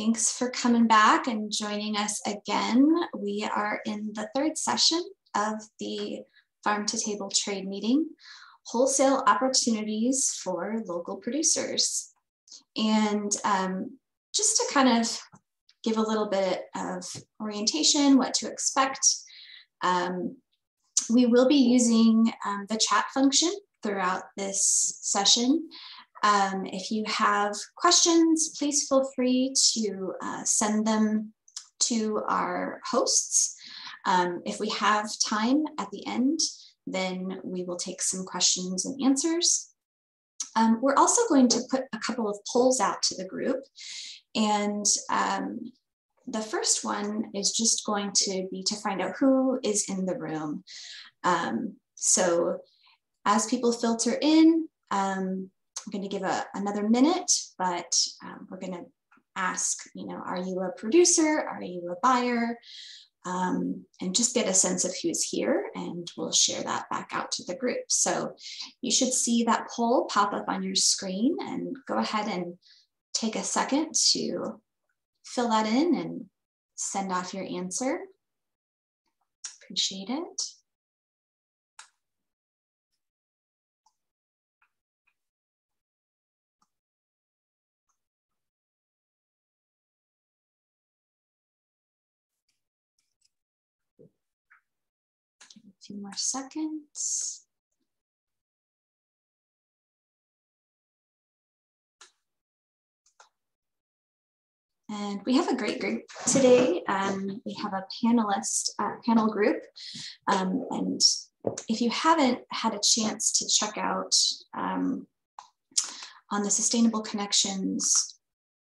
Thanks for coming back and joining us again. We are in the third session of the Farm to Table Trade Meeting, Wholesale Opportunities for Local Producers. And um, just to kind of give a little bit of orientation, what to expect, um, we will be using um, the chat function throughout this session. Um, if you have questions, please feel free to uh, send them to our hosts. Um, if we have time at the end, then we will take some questions and answers. Um, we're also going to put a couple of polls out to the group. And um, the first one is just going to be to find out who is in the room. Um, so as people filter in, um, I'm going to give a, another minute, but um, we're going to ask, you know, are you a producer? Are you a buyer? Um, and just get a sense of who's here and we'll share that back out to the group. So you should see that poll pop up on your screen and go ahead and take a second to fill that in and send off your answer. Appreciate it. Few more seconds. And we have a great group today. Um, we have a panelist uh, panel group. Um, and if you haven't had a chance to check out um, on the Sustainable Connections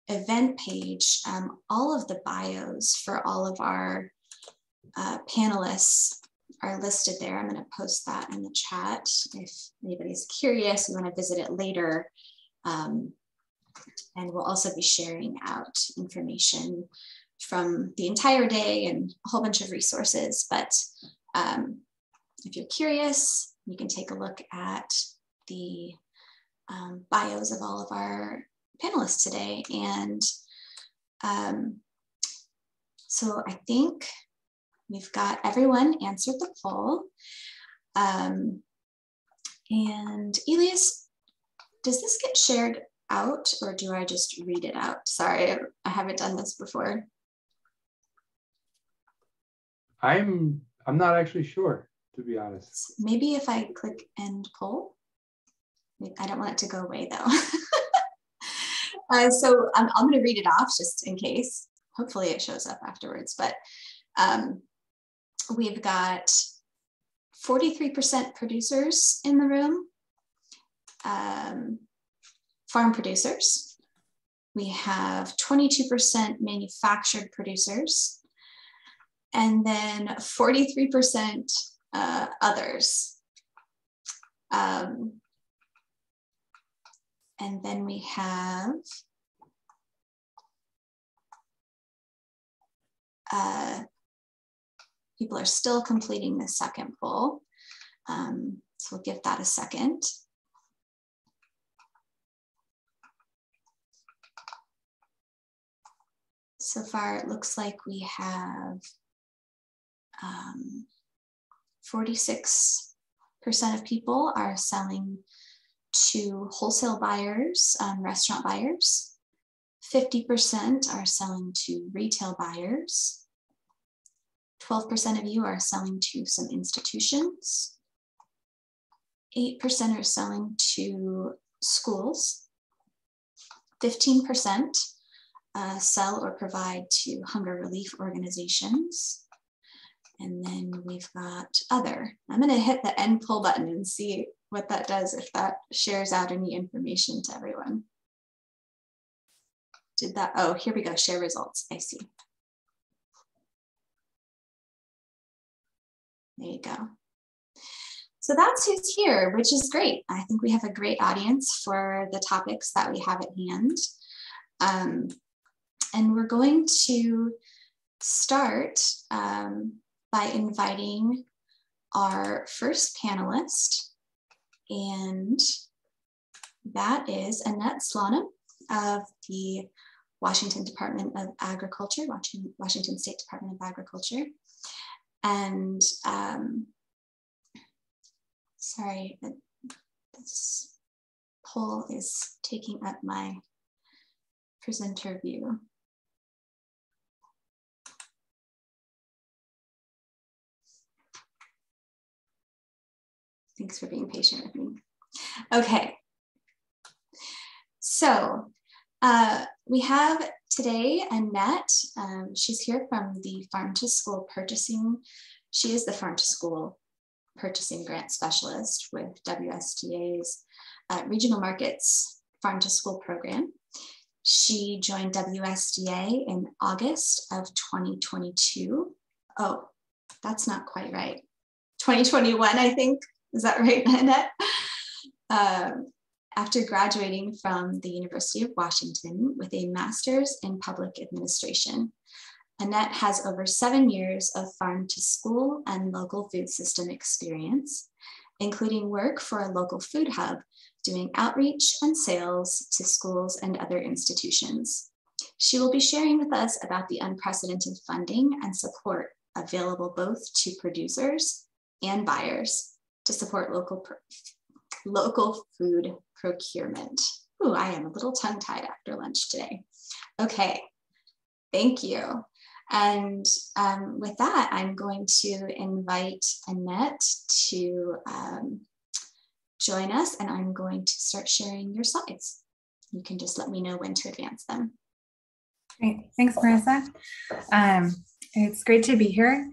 event page, um, all of the bios for all of our uh, panelists are listed there. I'm going to post that in the chat if anybody's curious, you want to visit it later. Um, and we'll also be sharing out information from the entire day and a whole bunch of resources. But um, if you're curious, you can take a look at the um, bios of all of our panelists today. And um, so I think We've got everyone answered the poll. Um, and Elias, does this get shared out or do I just read it out? Sorry, I haven't done this before. I'm I'm not actually sure, to be honest. Maybe if I click end poll. I don't want it to go away though. uh, so I'm, I'm going to read it off just in case. Hopefully it shows up afterwards. But um, We've got 43% producers in the room, um, farm producers. We have 22% manufactured producers, and then 43% uh, others. Um, and then we have uh, people are still completing the second poll. Um, so we'll give that a second. So far, it looks like we have 46% um, of people are selling to wholesale buyers, um, restaurant buyers. 50% are selling to retail buyers. 12% of you are selling to some institutions. 8% are selling to schools. 15% uh, sell or provide to hunger relief organizations. And then we've got other. I'm going to hit the end pull button and see what that does, if that shares out any information to everyone. Did that? Oh, here we go. Share results. I see. There you go. So that's who's here, which is great. I think we have a great audience for the topics that we have at hand. Um, and we're going to start um, by inviting our first panelist, and that is Annette Slonim of the Washington Department of Agriculture, Washington State Department of Agriculture. And um, sorry, this poll is taking up my presenter view. Thanks for being patient with me. Okay. So uh, we have today Annette. Um, she's here from the Farm to School Purchasing. She is the Farm to School Purchasing Grant Specialist with WSDA's uh, Regional Markets Farm to School program. She joined WSDA in August of 2022. Oh, that's not quite right. 2021, I think. Is that right, Annette? Um, after graduating from the University of Washington with a master's in public administration. Annette has over seven years of farm to school and local food system experience, including work for a local food hub, doing outreach and sales to schools and other institutions. She will be sharing with us about the unprecedented funding and support available both to producers and buyers to support local, local food procurement. Ooh, I am a little tongue tied after lunch today. Okay, thank you. And um, with that, I'm going to invite Annette to um, join us and I'm going to start sharing your slides. You can just let me know when to advance them. Great, thanks Maressa. Um, it's great to be here.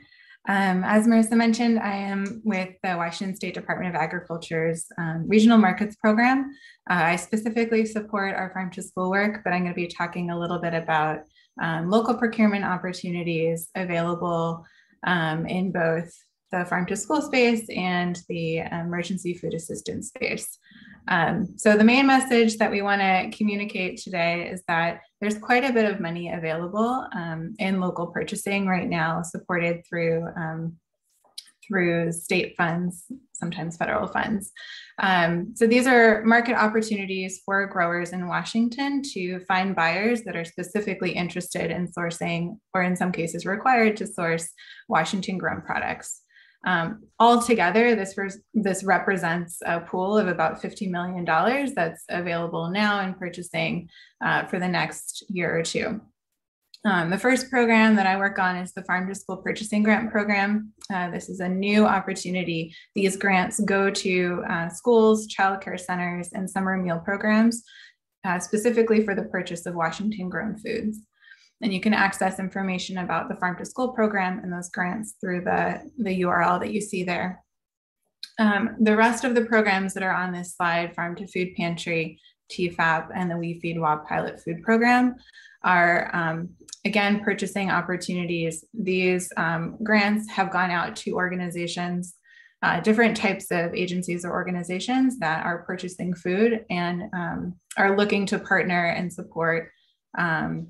Um, as Maressa mentioned, I am with the Washington State Department of Agriculture's um, Regional Markets Program. Uh, I specifically support our farm to school work, but I'm going to be talking a little bit about um, local procurement opportunities available um, in both the farm to school space and the emergency food assistance space. Um, so the main message that we want to communicate today is that there's quite a bit of money available um, in local purchasing right now, supported through um, through state funds, sometimes federal funds. Um, so these are market opportunities for growers in Washington to find buyers that are specifically interested in sourcing, or in some cases required to source Washington grown products. Um, altogether, this, this represents a pool of about $50 million that's available now in purchasing uh, for the next year or two. Um, the first program that I work on is the Farm to School Purchasing Grant Program. Uh, this is a new opportunity. These grants go to uh, schools, childcare centers, and summer meal programs, uh, specifically for the purchase of Washington grown foods. And you can access information about the Farm to School program and those grants through the, the URL that you see there. Um, the rest of the programs that are on this slide, Farm to Food Pantry, TFAP, and the We Feed WA Pilot Food Program, are um, again purchasing opportunities. These um, grants have gone out to organizations, uh, different types of agencies or organizations that are purchasing food and um, are looking to partner and support um,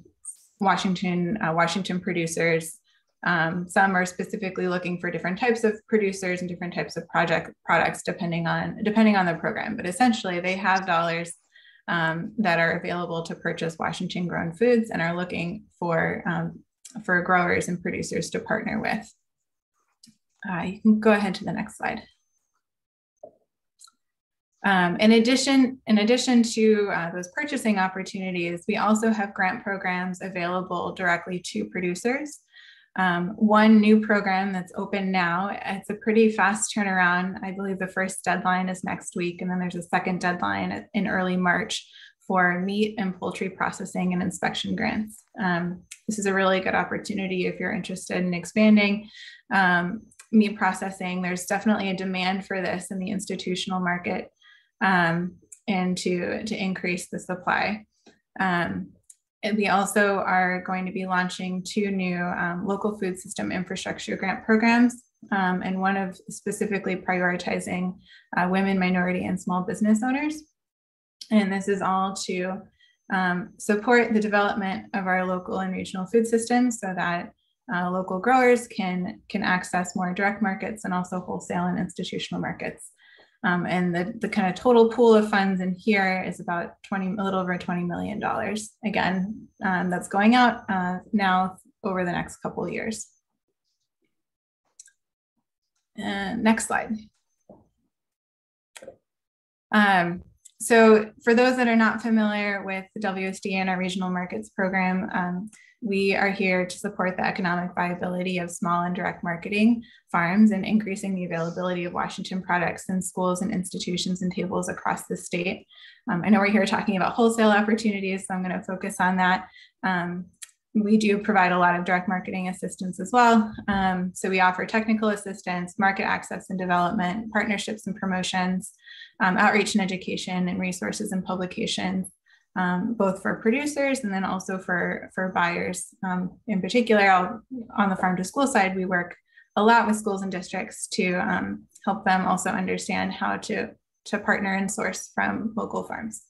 Washington, uh, Washington producers. Um, some are specifically looking for different types of producers and different types of project products depending on depending on the program. But essentially, they have dollars um, that are available to purchase Washington grown foods and are looking for um, for growers and producers to partner with. Uh, you can go ahead to the next slide. Um, in addition, in addition to uh, those purchasing opportunities, we also have grant programs available directly to producers. Um, one new program that's open now, it's a pretty fast turnaround. I believe the first deadline is next week, and then there's a second deadline in early March for meat and poultry processing and inspection grants. Um, this is a really good opportunity if you're interested in expanding um, meat processing. There's definitely a demand for this in the institutional market um, and to, to increase the supply. Um, and we also are going to be launching two new um, local food system infrastructure grant programs, um, and one of specifically prioritizing uh, women, minority, and small business owners. And this is all to um, support the development of our local and regional food systems so that uh, local growers can, can access more direct markets and also wholesale and institutional markets. Um, and the, the kind of total pool of funds in here is about 20, a little over $20 million. Again, um, that's going out uh, now over the next couple of years. And next slide. Um, so for those that are not familiar with the WSD and our regional markets program, um, we are here to support the economic viability of small and direct marketing farms and increasing the availability of Washington products in schools and institutions and tables across the state. Um, I know we're here talking about wholesale opportunities, so I'm going to focus on that. Um, we do provide a lot of direct marketing assistance as well. Um, so we offer technical assistance, market access and development, partnerships and promotions, um, outreach and education, and resources and publications, um, both for producers and then also for, for buyers. Um, in particular, I'll, on the farm to school side, we work a lot with schools and districts to um, help them also understand how to, to partner and source from local farms.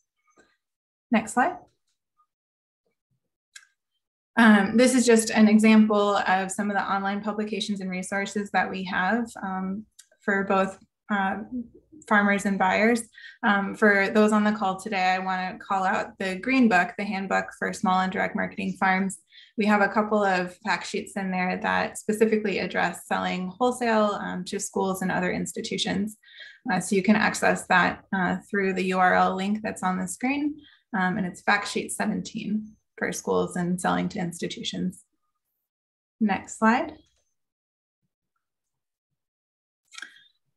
Next slide. Um, this is just an example of some of the online publications and resources that we have um, for both uh, farmers and buyers. Um, for those on the call today, I want to call out the Green Book, the handbook for small and direct marketing farms. We have a couple of fact sheets in there that specifically address selling wholesale um, to schools and other institutions. Uh, so you can access that uh, through the URL link that's on the screen, um, and it's fact sheet 17 for schools and selling to institutions. Next slide.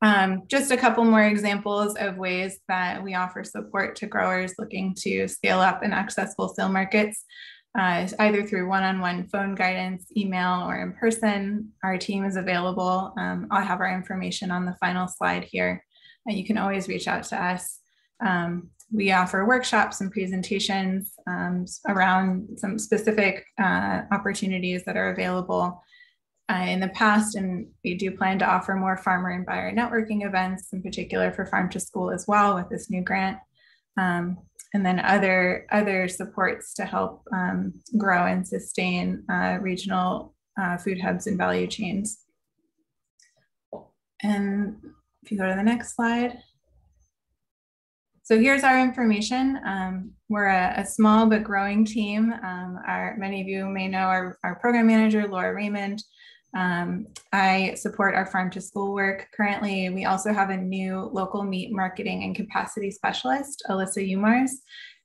Um, just a couple more examples of ways that we offer support to growers looking to scale up and access wholesale markets, uh, either through one-on-one -on -one phone guidance, email, or in person. Our team is available. Um, I'll have our information on the final slide here. And you can always reach out to us. Um, we offer workshops and presentations um, around some specific uh, opportunities that are available uh, in the past, and we do plan to offer more farmer and buyer networking events, in particular for farm to school as well with this new grant, um, and then other other supports to help um, grow and sustain uh, regional uh, food hubs and value chains. And if you go to the next slide. So here's our information. Um, we're a, a, small but growing team. Um, our, many of you may know our, our program manager, Laura Raymond. Um, I support our farm to school work. Currently, we also have a new local meat marketing and capacity specialist, Alyssa Umars.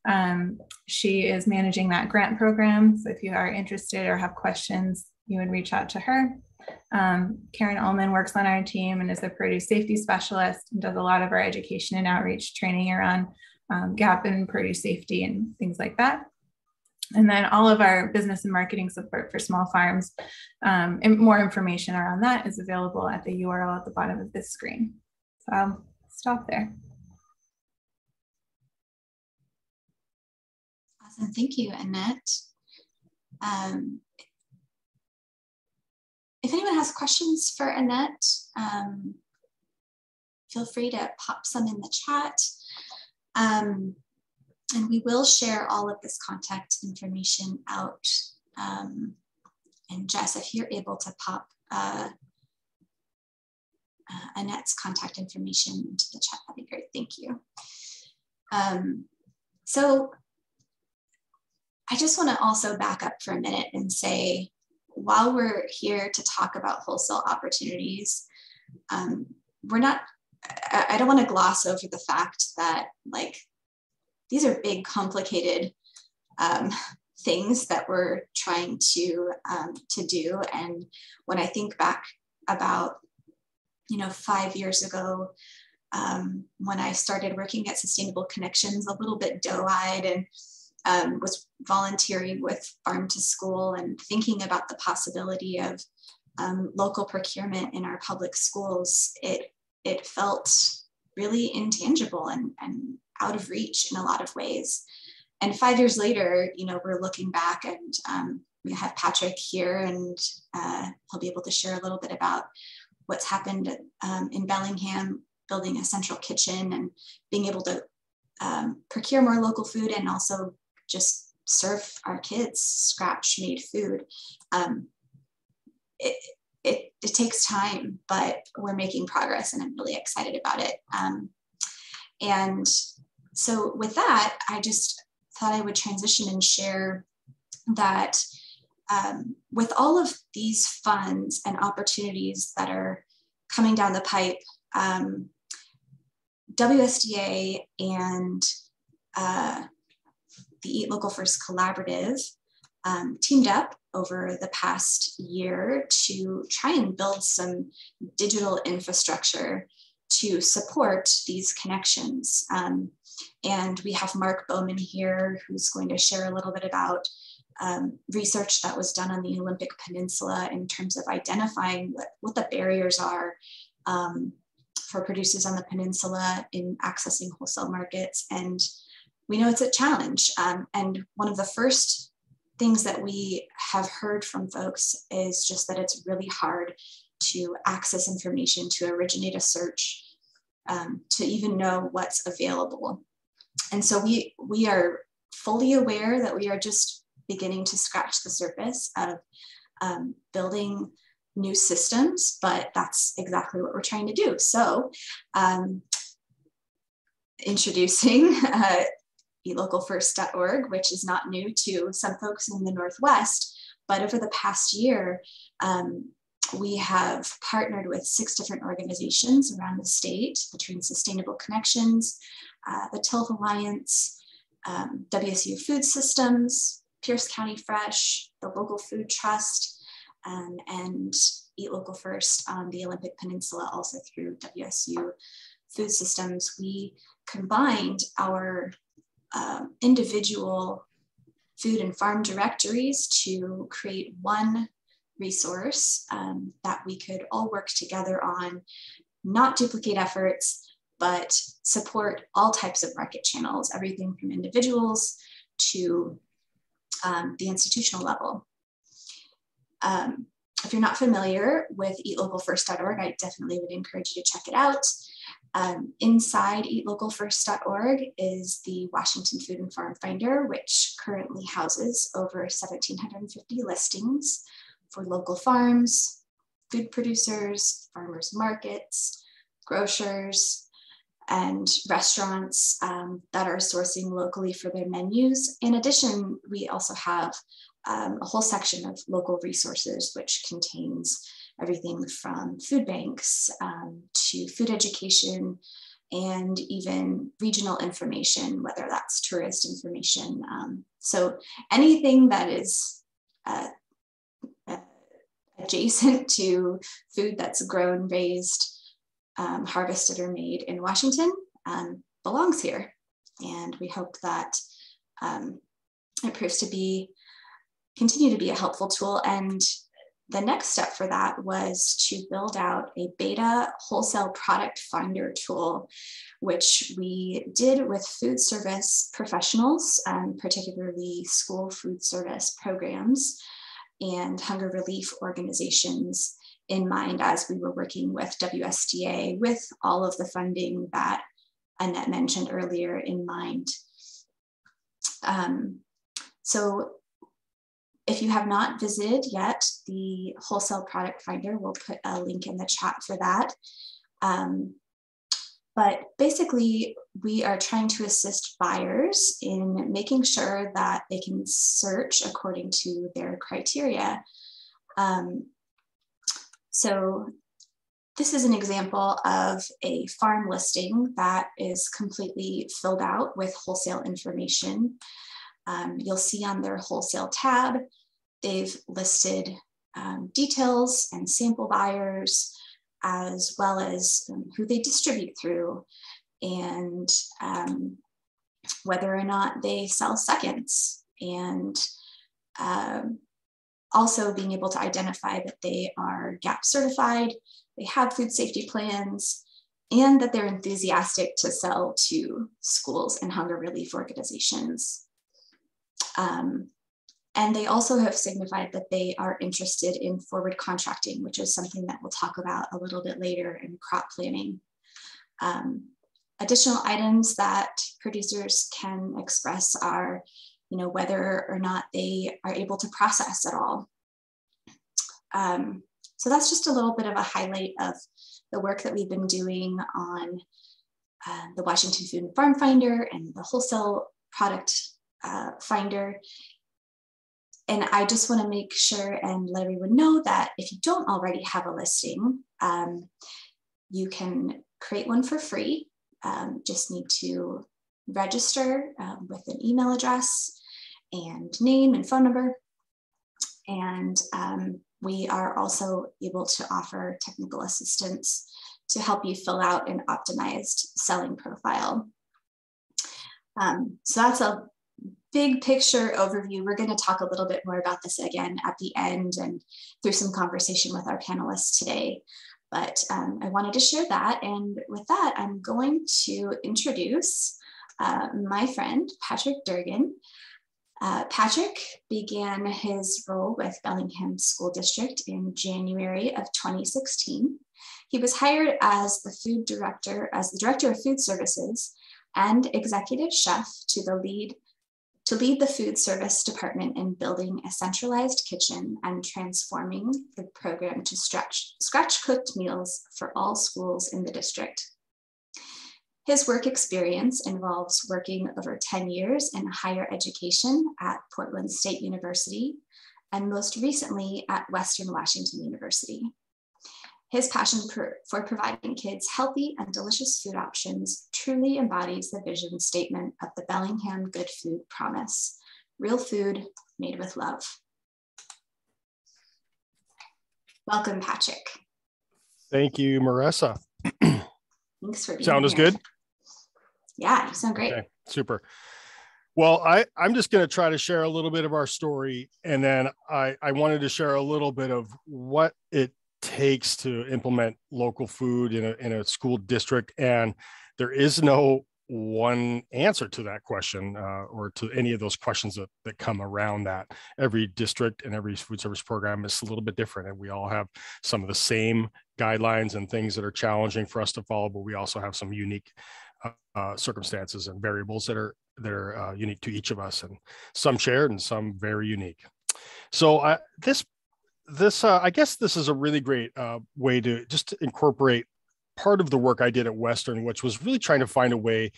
Um, she is managing that grant program. So if you are interested or have questions, you would reach out to her. Um, Karen Ullman works on our team and is a produce safety specialist and does a lot of our education and outreach training around um, gap in produce safety and things like that. And then all of our business and marketing support for small farms um, and more information around that is available at the URL at the bottom of this screen. So I'll stop there. Awesome, thank you, Annette. Um, if anyone has questions for Annette, um, feel free to pop some in the chat. And we will share all of this contact information out. Um, and Jess, if you're able to pop uh, uh, Annette's contact information into the chat, that'd be great. Thank you. Um, so I just want to also back up for a minute and say, while we're here to talk about wholesale opportunities, um, we're not, I, I don't want to gloss over the fact that like these are big, complicated um, things that we're trying to um, to do. And when I think back about, you know, five years ago, um, when I started working at Sustainable Connections, a little bit doe-eyed and um, was volunteering with Farm to School and thinking about the possibility of um, local procurement in our public schools, it it felt really intangible and, and out of reach in a lot of ways. And five years later, you know, we're looking back and um, we have Patrick here and uh, he'll be able to share a little bit about what's happened um, in Bellingham, building a central kitchen and being able to um, procure more local food and also just serve our kids scratch made food. Um, it, it takes time, but we're making progress and I'm really excited about it. Um, And so with that, I just thought I would transition and share that um, with all of these funds and opportunities that are coming down the pipe, um, WSDA and uh, the Eat Local First Collaborative um, teamed up over the past year to try and build some digital infrastructure to support these connections. Um, and we have Mark Bowman here who's going to share a little bit about um, research that was done on the Olympic Peninsula in terms of identifying what, what the barriers are um, for producers on the peninsula in accessing wholesale markets. And we know it's a challenge. Um, and one of the first things that we have heard from folks is just that it's really hard to access information, to originate a search, um, to even know what's available. And so we, we are fully aware that we are just beginning to scratch the surface of um, building new systems, but that's exactly what we're trying to do. So um, introducing uh, eatlocalfirst.org, which is not new to some folks in the Northwest, but over the past year, um, we have partnered with six different organizations around the state between Sustainable Connections, uh, the Tilth Alliance, um, WSU Food Systems, Pierce County Fresh, the Local Food Trust, um, and Eat Local First on the Olympic Peninsula, also through WSU Food Systems. We combined our um, individual food and farm directories to create one resource um, that we could all work together on, not duplicate efforts, but support all types of market channels, everything from individuals to um, the institutional level. Um, if you're not familiar with eatlocalfirst.org, I definitely would encourage you to check it out. Um, inside eatlocalfirst.org is the Washington Food and Farm Finder, which currently houses over 1,750 listings for local farms, food producers, farmers markets, grocers, and restaurants um, that are sourcing locally for their menus. In addition, we also have um, a whole section of local resources, which contains everything from food banks um, to food education and even regional information, whether that's tourist information. Um, so anything that is uh, adjacent to food that's grown, raised, um, harvested, or made in Washington um, belongs here. And we hope that um, it proves to be continue to be a helpful tool. And the next step for that was to build out a beta wholesale product finder tool, which we did with food service professionals, um, particularly school food service programs and hunger relief organizations in mind as we were working with WSDA with all of the funding that Annette mentioned earlier in mind. Um, so if you have not visited yet, the Wholesale Product Finder, we'll put a link in the chat for that. Um, but basically, we are trying to assist buyers in making sure that they can search according to their criteria. Um, so this is an example of a farm listing that is completely filled out with wholesale information. Um, you'll see on their wholesale tab, they've listed um, details and sample buyers, as well as um, who they distribute through and um, whether or not they sell seconds and um, also being able to identify that they are GAP certified, they have food safety plans, and that they're enthusiastic to sell to schools and hunger relief organizations. Um, and they also have signified that they are interested in forward contracting, which is something that we'll talk about a little bit later in crop planning. Um, additional items that producers can express are, you know, whether or not they are able to process at all. Um, so that's just a little bit of a highlight of the work that we've been doing on uh, the Washington Food and Farm Finder and the wholesale product uh, finder. And I just want to make sure and let everyone know that if you don't already have a listing, um, you can create one for free. Um, just need to register um, with an email address and name and phone number. And um, we are also able to offer technical assistance to help you fill out an optimized selling profile. Um, so that's a big picture overview. We're going to talk a little bit more about this again at the end and through some conversation with our panelists today. But um, I wanted to share that. And with that, I'm going to introduce uh, my friend, Patrick Durgan. Uh, Patrick began his role with Bellingham School District in January of 2016. He was hired as the food director, as the director of food services and executive chef to the lead to lead the food service department in building a centralized kitchen and transforming the program to stretch, scratch cooked meals for all schools in the district. His work experience involves working over 10 years in higher education at Portland State University and most recently at Western Washington University. His passion for, for providing kids healthy and delicious food options truly embodies the vision statement of the Bellingham Good Food Promise real food made with love. Welcome, Patrick. Thank you, Maressa. Thanks for being here. Sound is good? Yeah, you sound great. Okay, super. Well, I, I'm just going to try to share a little bit of our story. And then I, I wanted to share a little bit of what it takes to implement local food in a, in a school district. And there is no one answer to that question uh, or to any of those questions that, that come around that. Every district and every food service program is a little bit different. And we all have some of the same guidelines and things that are challenging for us to follow, but we also have some unique uh, uh, circumstances and variables that are that are uh, unique to each of us and some shared and some very unique. So uh, this this uh, i guess this is a really great uh, way to just incorporate part of the work i did at western which was really trying to find a way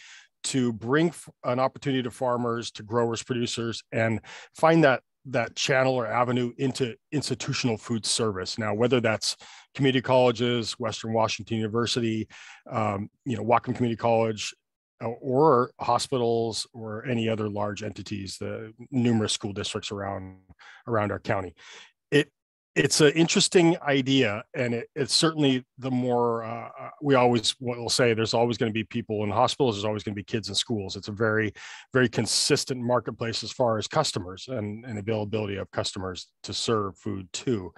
to bring an opportunity to farmers to growers producers and find that that channel or avenue into institutional food service. Now whether that's community colleges western washington university um, you know whatcom community college uh, or hospitals or any other large entities the numerous school districts around around our county it's an interesting idea and it, it's certainly the more uh, uh we always will say there's always going to be people in hospitals there's always going to be kids in schools. It's a very very consistent marketplace as far as customers and, and availability of customers to serve food too.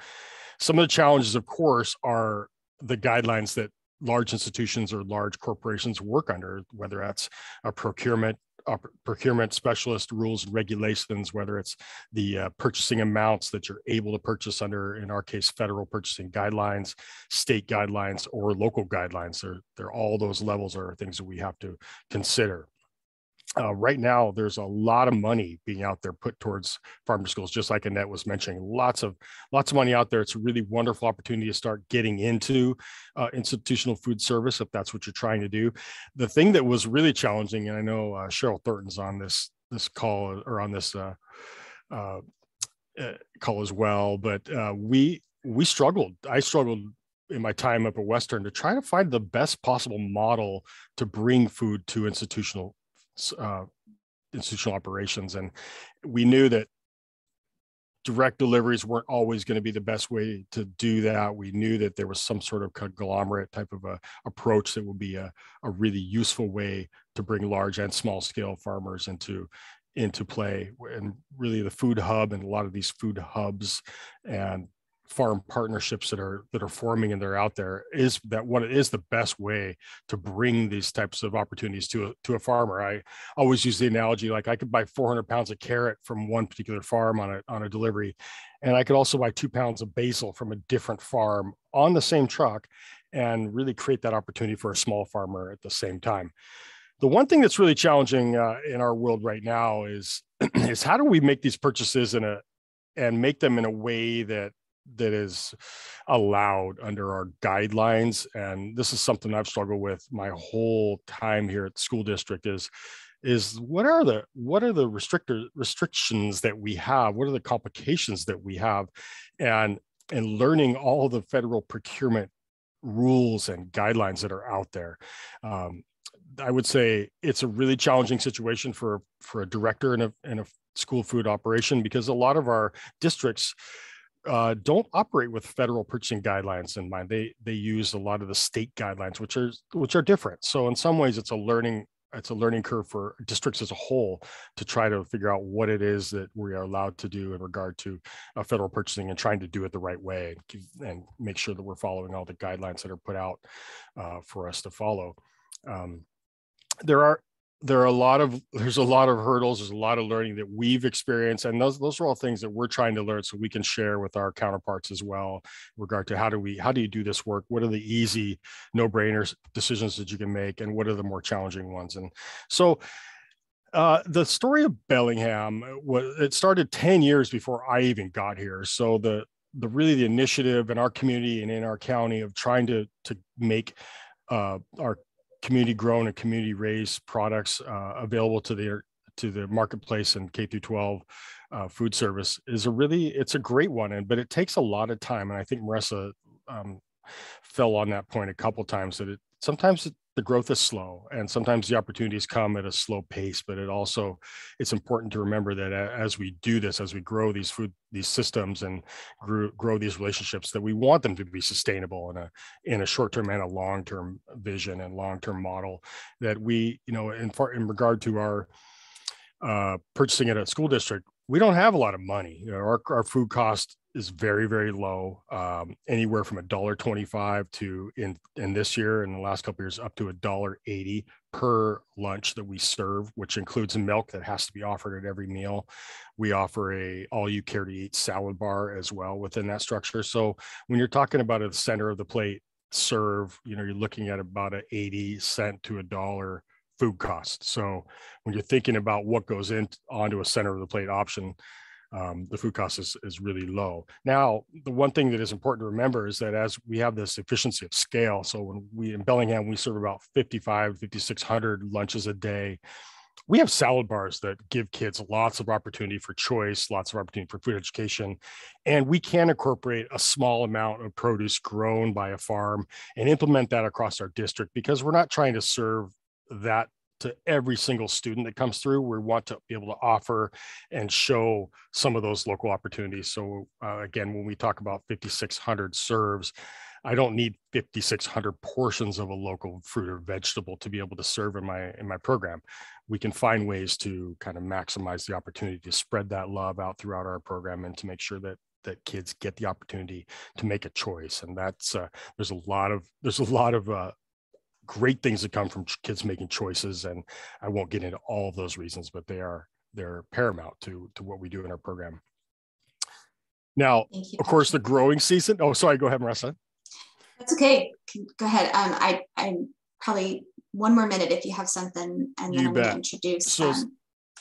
Some of the challenges of course are the guidelines that large institutions or large corporations work under whether that's a procurement procurement specialist rules and regulations, whether it's the uh, purchasing amounts that you're able to purchase under, in our case, federal purchasing guidelines, state guidelines, or local guidelines. They're, they're all those levels are things that we have to consider uh, right now there's a lot of money being out there put towards farmer schools just like annette was mentioning lots of lots of money out there. It's a really wonderful opportunity to start getting into uh, institutional food service if that's what you're trying to do. The thing that was really challenging and i know uh, cheryl thornton's on this this call or on this uh, uh, uh, call as well but we we struggled. I struggled in my time up at Western to try to find the best possible model to bring food to institutional uh, institutional operations. And we knew that direct deliveries weren't always going to be the best way to do that. We knew that there was some sort of conglomerate type of a approach that would be a, a really useful way to bring large and small scale farmers into into play and really the food hub and a lot of these food hubs and farm partnerships that are that are forming and they're out there is that what is the best way to bring these types of opportunities to a, to a farmer. I always use the analogy like i could buy 400 pounds of carrot from one particular farm on a, on a delivery and i could also buy two pounds of basil from a different farm on the same truck and really create that opportunity for a small farmer at the same time. The one thing that's really challenging uh, in our world right now is is how do we make these purchases in a and make them in a way that that is allowed under our guidelines and this is something i've struggled with my whole time here at the school district is is what are the what are the restrictor restrictions that we have? What are the complications that we have? And and learning all the federal procurement rules and guidelines that are out there um, i would say it's a really challenging situation for for a director in a, in a school food operation because a lot of our districts uh, don't operate with federal purchasing guidelines in mind. They they use a lot of the state guidelines, which are which are different. So in some ways, it's a learning it's a learning curve for districts as a whole to try to figure out what it is that we are allowed to do in regard to uh, federal purchasing and trying to do it the right way and, and, make sure that we're following all the guidelines that are put out uh, for us to follow. Um, there are there are a lot of there's a lot of hurdles there's a lot of learning that we've experienced and those those are all things that we're trying to learn so we can share with our counterparts as well in regard to how do we how do you do this work? What are the easy no brainers decisions that you can make and what are the more challenging ones? And so uh, the story of bellingham was it started 10 years before i even got here. So the the really the initiative in our community and in our county of trying to to make uh, our community grown and community raised products uh, available to their to the marketplace and K through 12 uh, food service is a really it's a great one and but it takes a lot of time and I think Maressa um, fell on that point a couple times that it sometimes it, the growth is slow and sometimes the opportunities come at a slow pace but it also it's important to remember that as we do this as we grow these food these systems and grow, grow these relationships that we want them to be sustainable in a in a short term and a long term vision and long term model that we you know in far in regard to our uh, purchasing at a school district we don't have a lot of money. You know, our, our food cost is very very low um, anywhere from a dollar 25 to in in this year in the last couple years up to a dollar 80 per lunch that we serve which includes milk that has to be offered at every meal. We offer a all you care to eat salad bar as well within that structure. So when you're talking about a center of the plate serve you know you're looking at about a 80 cent to a dollar food cost. So when you're thinking about what goes in onto a center of the plate option um, the food cost is, is really low. Now, the one thing that is important to remember is that as we have this efficiency of scale, so when we in Bellingham, we serve about 55, 5,600 lunches a day. We have salad bars that give kids lots of opportunity for choice, lots of opportunity for food education. And we can incorporate a small amount of produce grown by a farm and implement that across our district because we're not trying to serve that to every single student that comes through. We want to be able to offer and show some of those local opportunities. So uh, again, when we talk about 5,600 serves, I don't need 5,600 portions of a local fruit or vegetable to be able to serve in my in my program. We can find ways to kind of maximize the opportunity to spread that love out throughout our program and to make sure that that kids get the opportunity to make a choice and that's uh, there's a lot of there's a lot of uh, great things that come from kids making choices and i won't get into all of those reasons but they are they're paramount to to what we do in our program. Now of course the growing season oh sorry go ahead maressa. That's okay. Go ahead. Um i i'm probably one more minute if you have something and then you i'm bet. going to introduce so, um,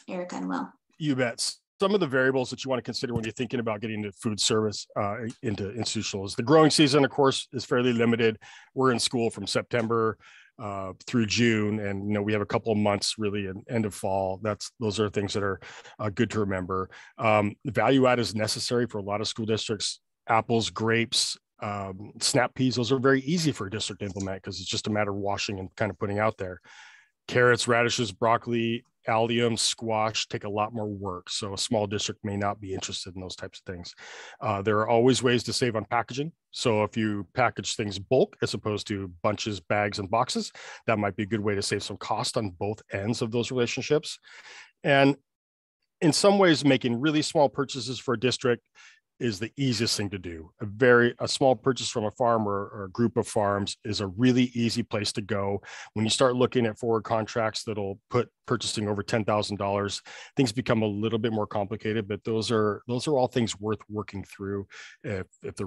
erica and will. You bet some of the variables that you want to consider when you're thinking about getting into food service uh, into institutional is the growing season of course is fairly limited. We're in school from september uh, through june and you know we have a couple of months really in end of fall. That's those are things that are uh, good to remember. Um, value add is necessary for a lot of school districts. Apples grapes um, snap peas those are very easy for a district to implement because it's just a matter of washing and kind of putting out there. Carrots radishes broccoli allium, squash take a lot more work. So a small district may not be interested in those types of things. Uh, there are always ways to save on packaging. So if you package things bulk as opposed to bunches, bags, and boxes, that might be a good way to save some cost on both ends of those relationships. And in some ways, making really small purchases for a district is the easiest thing to do. A very a small purchase from a farm or, or, a group of farms is a really easy place to go. When you start looking at forward contracts that'll put purchasing over ten thousand dollars, things become a little bit more complicated. But those are those are all things worth working through if if the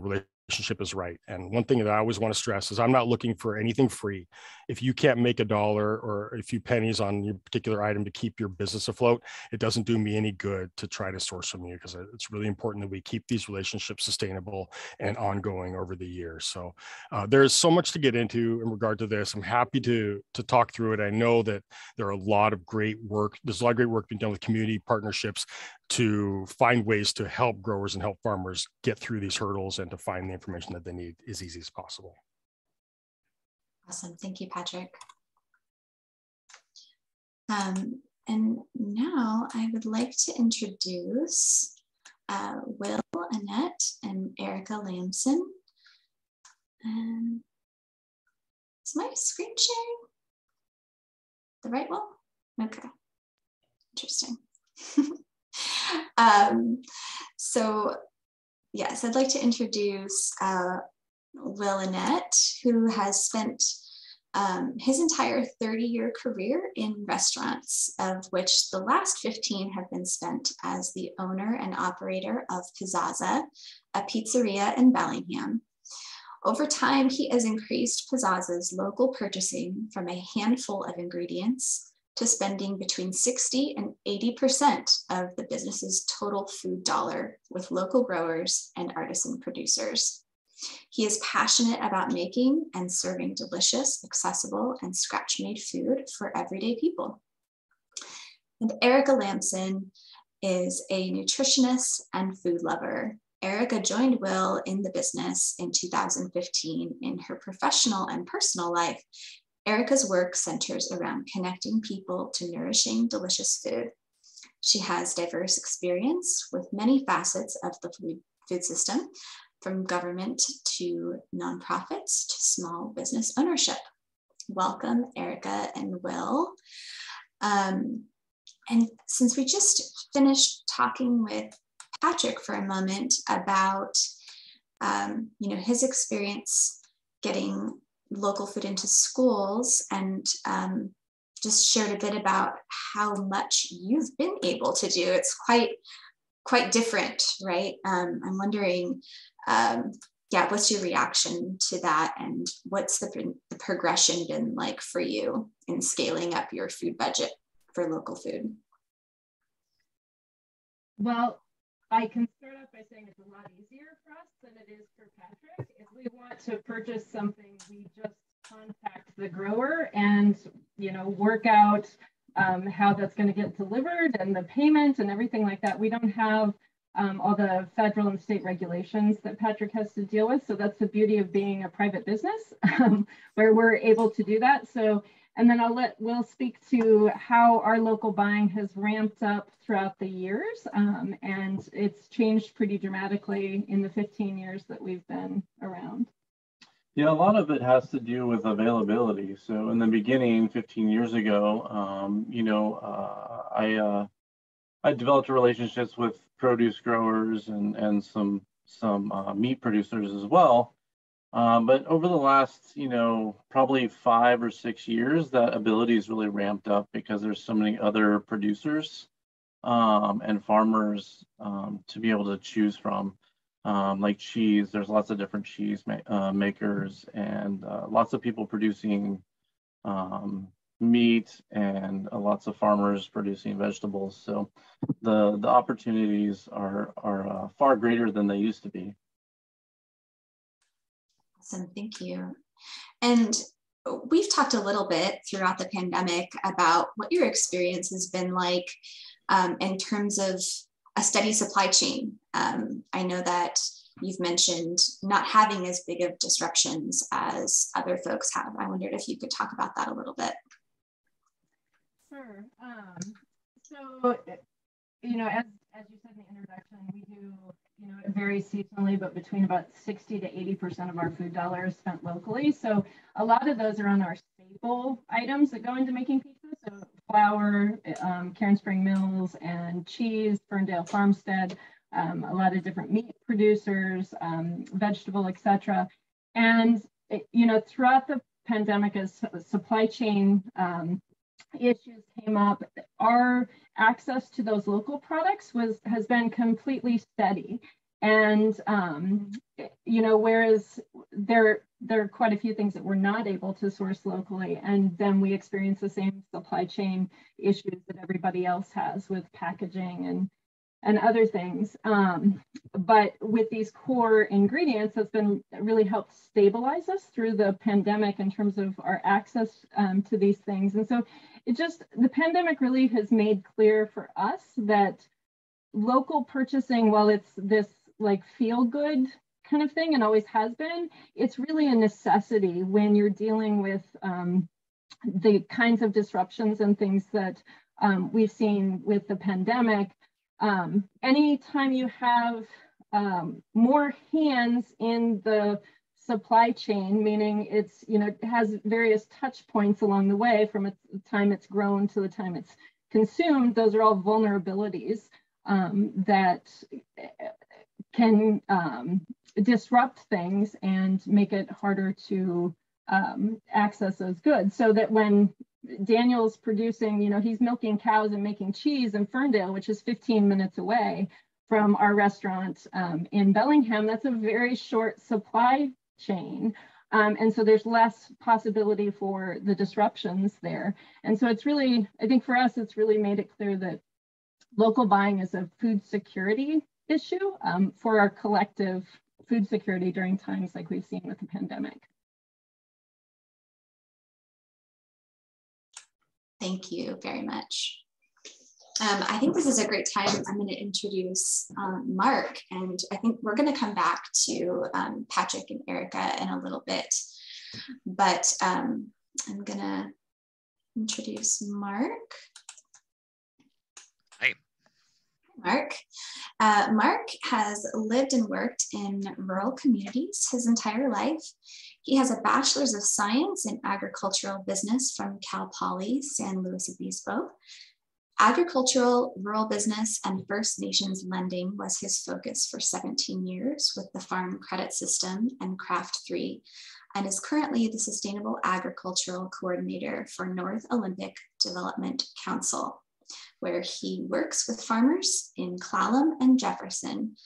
relationship is right. And one thing that I always want to stress is I'm not looking for anything free. If you can't make a dollar or a few pennies on your particular item to keep your business afloat, it doesn't do me any good to try to source from you because it's really important that we keep these relationships sustainable and ongoing over the years. So uh, there's so much to get into in regard to this. I'm happy to to talk through it. I know that there are a lot of great work. There's a lot of great work being done with community partnerships to find ways to help growers and help farmers get through these hurdles and to find the information that they need as easy as possible. Awesome. Thank you, Patrick. Um, and now I would like to introduce uh, Will Annett and Erica Lamson. Um, is my screen sharing the right one? Okay, interesting. um, so yes, I'd like to introduce uh, Will Annett, who has spent um, his entire 30 year career in restaurants, of which the last 15 have been spent as the owner and operator of Pizzazza, a pizzeria in Bellingham. Over time, he has increased Pizzazza's local purchasing from a handful of ingredients to spending between 60 and 80% of the business's total food dollar with local growers and artisan producers. He is passionate about making and serving delicious, accessible, and scratch made food for everyday people. And Erica Lamson is a nutritionist and food lover. Erica joined Will in the business in 2015 in her professional and personal life Erica's work centers around connecting people to nourishing, delicious food. She has diverse experience with many facets of the food, food system, from government to nonprofits to small business ownership. Welcome, Erica and Will. Um, and since we just finished talking with Patrick for a moment about, um, you know, his experience getting local food into schools and um, just shared a bit about how much you've been able to do. It's quite quite different, right? Um, I'm wondering, um, yeah, what's your reaction to that, and what's the, the progression been like for you in scaling up your food budget for local food? Well, I can start by saying it's a lot easier for us than it is for Patrick. If we want to purchase something, we just contact the grower and you know work out um, how that's going to get delivered and the payment and everything like that. We don't have um, all the federal and state regulations that Patrick has to deal with. So that's the beauty of being a private business where we're able to do that. So and then I'll let Will speak to how our local buying has ramped up throughout the years. Um, and it's changed pretty dramatically in the 15 years that we've been around. Yeah, a lot of it has to do with availability. So in the beginning, 15 years ago, um, you know, uh, I uh, I developed relationships with produce growers and and some some uh, meat producers as well. Um, but over the last, you know, probably five or six years, that ability has really ramped up because there's so many other producers um, and farmers um, to be able to choose from. Um, like cheese, there's lots of different cheese ma uh, makers and uh, lots of people producing um, meat and uh, lots of farmers producing vegetables. So the the opportunities are are uh, far greater than they used to be. Awesome, thank you. And we've talked a little bit throughout the pandemic about what your experience has been like um, in terms of a steady supply chain. Um, I know that you've mentioned not having as big of disruptions as other folks have. I wondered if you could talk about that a little bit. Sure. Um, so, you know, as, as you said in the introduction, we do you know, it varies seasonally, but between about 60 to 80% of our food dollars spent locally. So a lot of those are on our staple items that go into making pizza. So flour, um, Cairn Spring Mills, and cheese, Ferndale Farmstead, um, a lot of different meat producers, um, vegetable, etc. And, it, you know, throughout the pandemic, as supply chain um, issues came up, our access to those local products was has been completely steady. And um, you know, whereas there there are quite a few things that we're not able to source locally, and then we experience the same supply chain issues that everybody else has with packaging and and other things. Um, but with these core ingredients, that's been really helped stabilize us through the pandemic in terms of our access um, to these things. And so it just, the pandemic really has made clear for us that local purchasing, while it's this like feel good kind of thing and always has been, it's really a necessity when you're dealing with um, the kinds of disruptions and things that um, we've seen with the pandemic um, anytime you have um, more hands in the supply chain, meaning it's, you know, it has various touch points along the way from the time it's grown to the time it's consumed, those are all vulnerabilities um, that can um, disrupt things and make it harder to um, access those goods. So that when Daniel's producing, you know, he's milking cows and making cheese in Ferndale, which is 15 minutes away from our restaurant um, in Bellingham. That's a very short supply chain. Um, and so there's less possibility for the disruptions there. And so it's really, I think for us, it's really made it clear that local buying is a food security issue um, for our collective food security during times like we've seen with the pandemic. Thank you very much. Um, I think this is a great time. I'm going to introduce um, Mark, and I think we're going to come back to um, Patrick and Erica in a little bit. But um, I'm going to introduce Mark. Hi. Mark. Uh, Mark has lived and worked in rural communities his entire life. He has a bachelor's of science in agricultural business from Cal Poly San Luis Obispo. Agricultural, rural business, and First Nations lending was his focus for 17 years with the Farm Credit System and Craft 3, and is currently the Sustainable Agricultural Coordinator for North Olympic Development Council, where he works with farmers in Clallam and Jefferson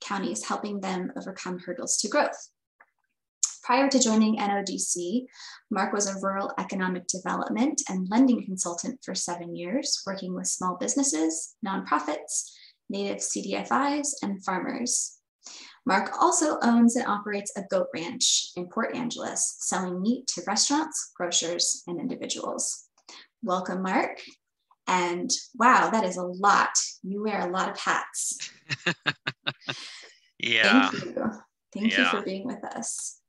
counties, helping them overcome hurdles to growth. Prior to joining NODC, Mark was a rural economic development and lending consultant for seven years, working with small businesses, nonprofits, native CDFIs, and farmers. Mark also owns and operates a goat ranch in Port Angeles, selling meat to restaurants, grocers, and individuals. Welcome, Mark. And wow, that is a lot. You wear a lot of hats. yeah. Thank you. Thank yeah. you for being with us.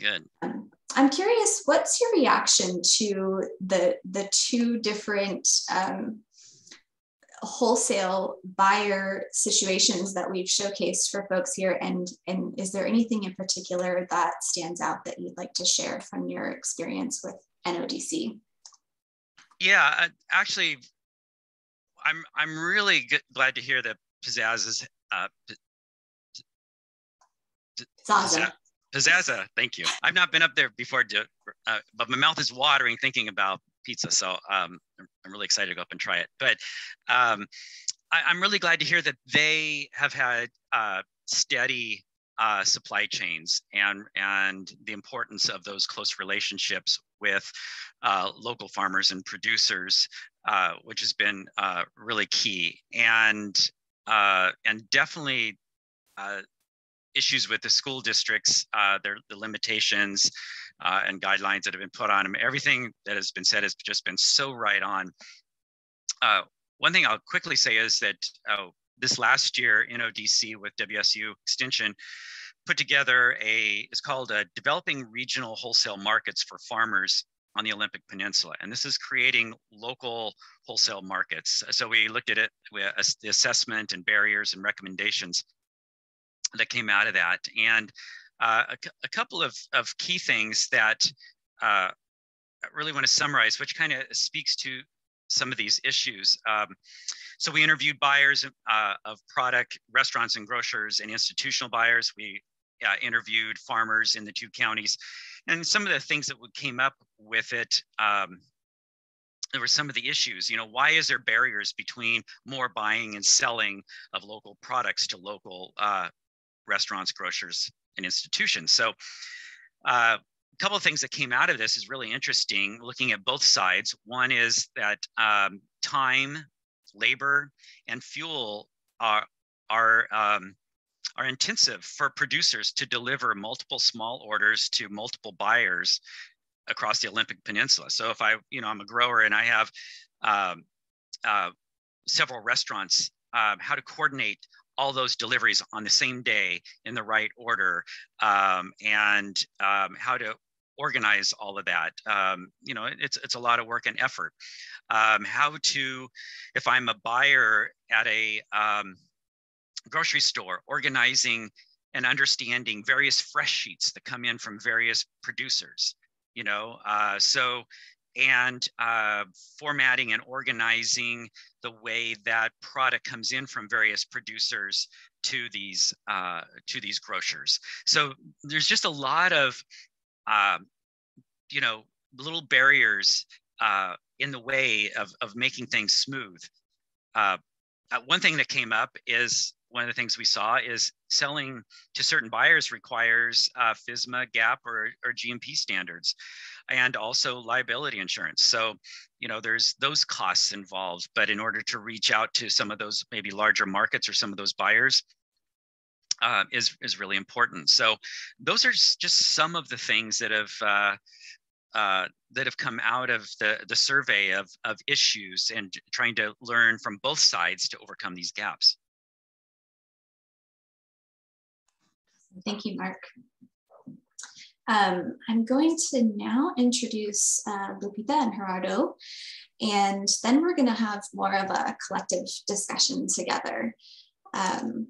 Good. I'm curious, what's your reaction to the the two different um, wholesale buyer situations that we've showcased for folks here, and and is there anything in particular that stands out that you'd like to share from your experience with NODC? Yeah, actually, I'm I'm really good, glad to hear that Pizzazz is uh, Zaza. Pizzazza, thank you. I've not been up there before, uh, but my mouth is watering thinking about pizza. So um, I'm really excited to go up and try it. But um, I, am really glad to hear that they have had uh, steady uh, supply chains and and the importance of those close relationships with uh, local farmers and producers, uh, which has been uh, really key. And and definitely issues with the school districts, uh, their the limitations uh, and guidelines that have been put on them. Everything that has been said has just been so right on. Uh, one thing I'll quickly say is that oh, this last year, NODC with WSU Extension put together a, it's called a Developing Regional Wholesale Markets for Farmers on the Olympic Peninsula. And this is creating local wholesale markets. So we looked at it, with the assessment and barriers and recommendations that came out of that. And uh, a, a, couple of, of key things that uh, I really want to summarize, which kind of speaks to some of these issues. Um, so we interviewed buyers uh, of product, restaurants and grocers and institutional buyers. We uh, interviewed farmers in the two counties. And some of the things that we came up with it, um, there were some of the issues you know why is there barriers between more buying and selling of local products to local uh, restaurants, grocers, and institutions. So uh, a couple of things that came out of this is really interesting looking at both sides. One is that um, time, labor, and fuel are, are, um, are intensive for producers to deliver multiple small orders to multiple buyers across the Olympic Peninsula. So if I, you know, I'm a grower and I have um, uh, several restaurants, uh, how to coordinate all those deliveries on the same day in the right order um, and um, how to organize all of that. Um, you know, it's, it's a lot of work and effort. Um, how to, if I'm a buyer at a um, grocery store, organizing and understanding various fresh sheets that come in from various producers, you know, uh, so and uh, formatting and organizing the way that product comes in from various producers to these uh, to these grocers. So there's just a lot of uh, you know little barriers uh, in the way of of making things smooth. Uh, uh, one thing that came up is one of the things we saw is selling to certain buyers requires FSMA, GAP, or, or GMP standards, and also liability insurance. So, you know, there's those costs involved. But in order to reach out to some of those maybe larger markets or some of those buyers, uh, is is really important. So, those are just some of the things that have. Uh, uh, that have come out of the, the survey of, of issues and trying to learn from both sides to overcome these gaps. Thank you, Mark. Um, I'm going to now introduce uh, Lupita and Gerardo, and then we're going to have more of a collective discussion together. Um,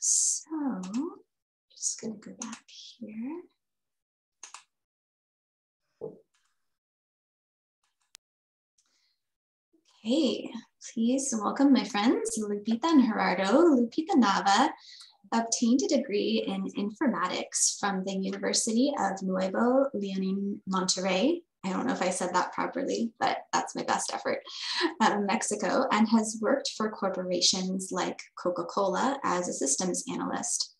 so, just going to go back here. Okay, please welcome my friends, Lupita and Gerardo. Lupita Nava obtained a degree in informatics from the University of Nuevo León in Monterrey. I don't know if I said that properly, but that's my best effort, um, Mexico, and has worked for corporations like Coca-Cola as a systems analyst.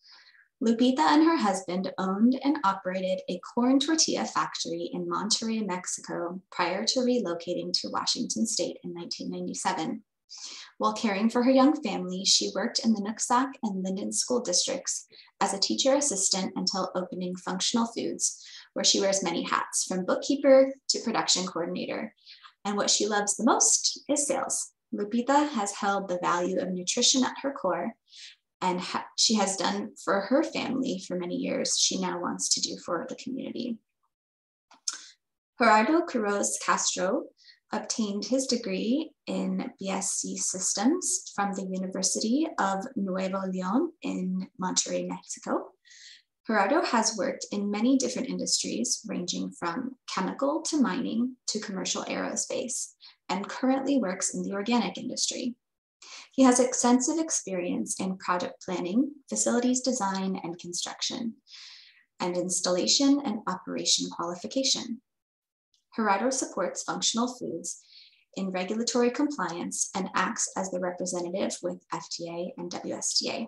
Lupita and her husband owned and operated a corn tortilla factory in Monterrey, Mexico, prior to relocating to Washington state in 1997. While caring for her young family, she worked in the Nooksack and Lynden school districts as a teacher assistant until opening Functional Foods, where she wears many hats from bookkeeper to production coordinator. And what she loves the most is sales. Lupita has held the value of nutrition at her core, and ha she has done for her family for many years. She now wants to do for the community. Gerardo Quiroz Castro obtained his degree in BSc Systems from the University of Nuevo León in Monterrey, Mexico. Gerardo has worked in many different industries, ranging from chemical to mining to commercial aerospace, and currently works in the organic industry. He has extensive experience in project planning, facilities design and construction, and installation and operation qualification. Gerardo supports functional foods in regulatory compliance and acts as the representative with FDA and WSDA.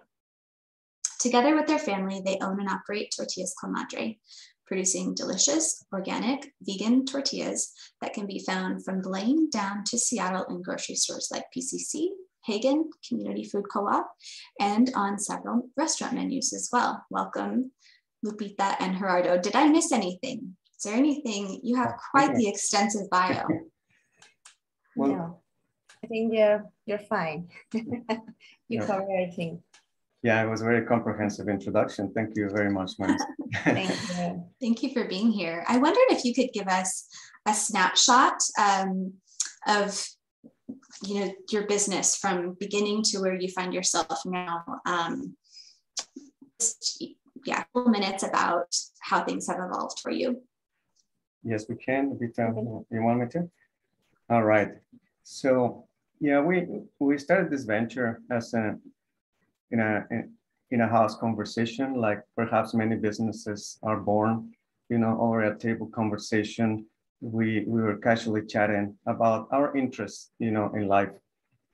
Together with their family, they own and operate Tortillas Comadre, producing delicious, organic, vegan tortillas that can be found from Blaine down to Seattle in grocery stores like PCC, Haggen, Community Food Co-op, and on several restaurant menus as well. Welcome, Lupita and Gerardo. Did I miss anything? Is there anything, you have quite the extensive bio. well, no, I think you're, you're fine. you yeah. cover everything. Yeah, it was a very comprehensive introduction. Thank you very much, Thank you. Thank you for being here. I wondered if you could give us a snapshot um, of you know your business from beginning to where you find yourself now. Um, just, yeah, a couple minutes about how things have evolved for you. Yes, we can. You want me to? All right. So yeah, we we started this venture as a in a in a house conversation, like perhaps many businesses are born, you know, over a table conversation. We we were casually chatting about our interests, you know, in life.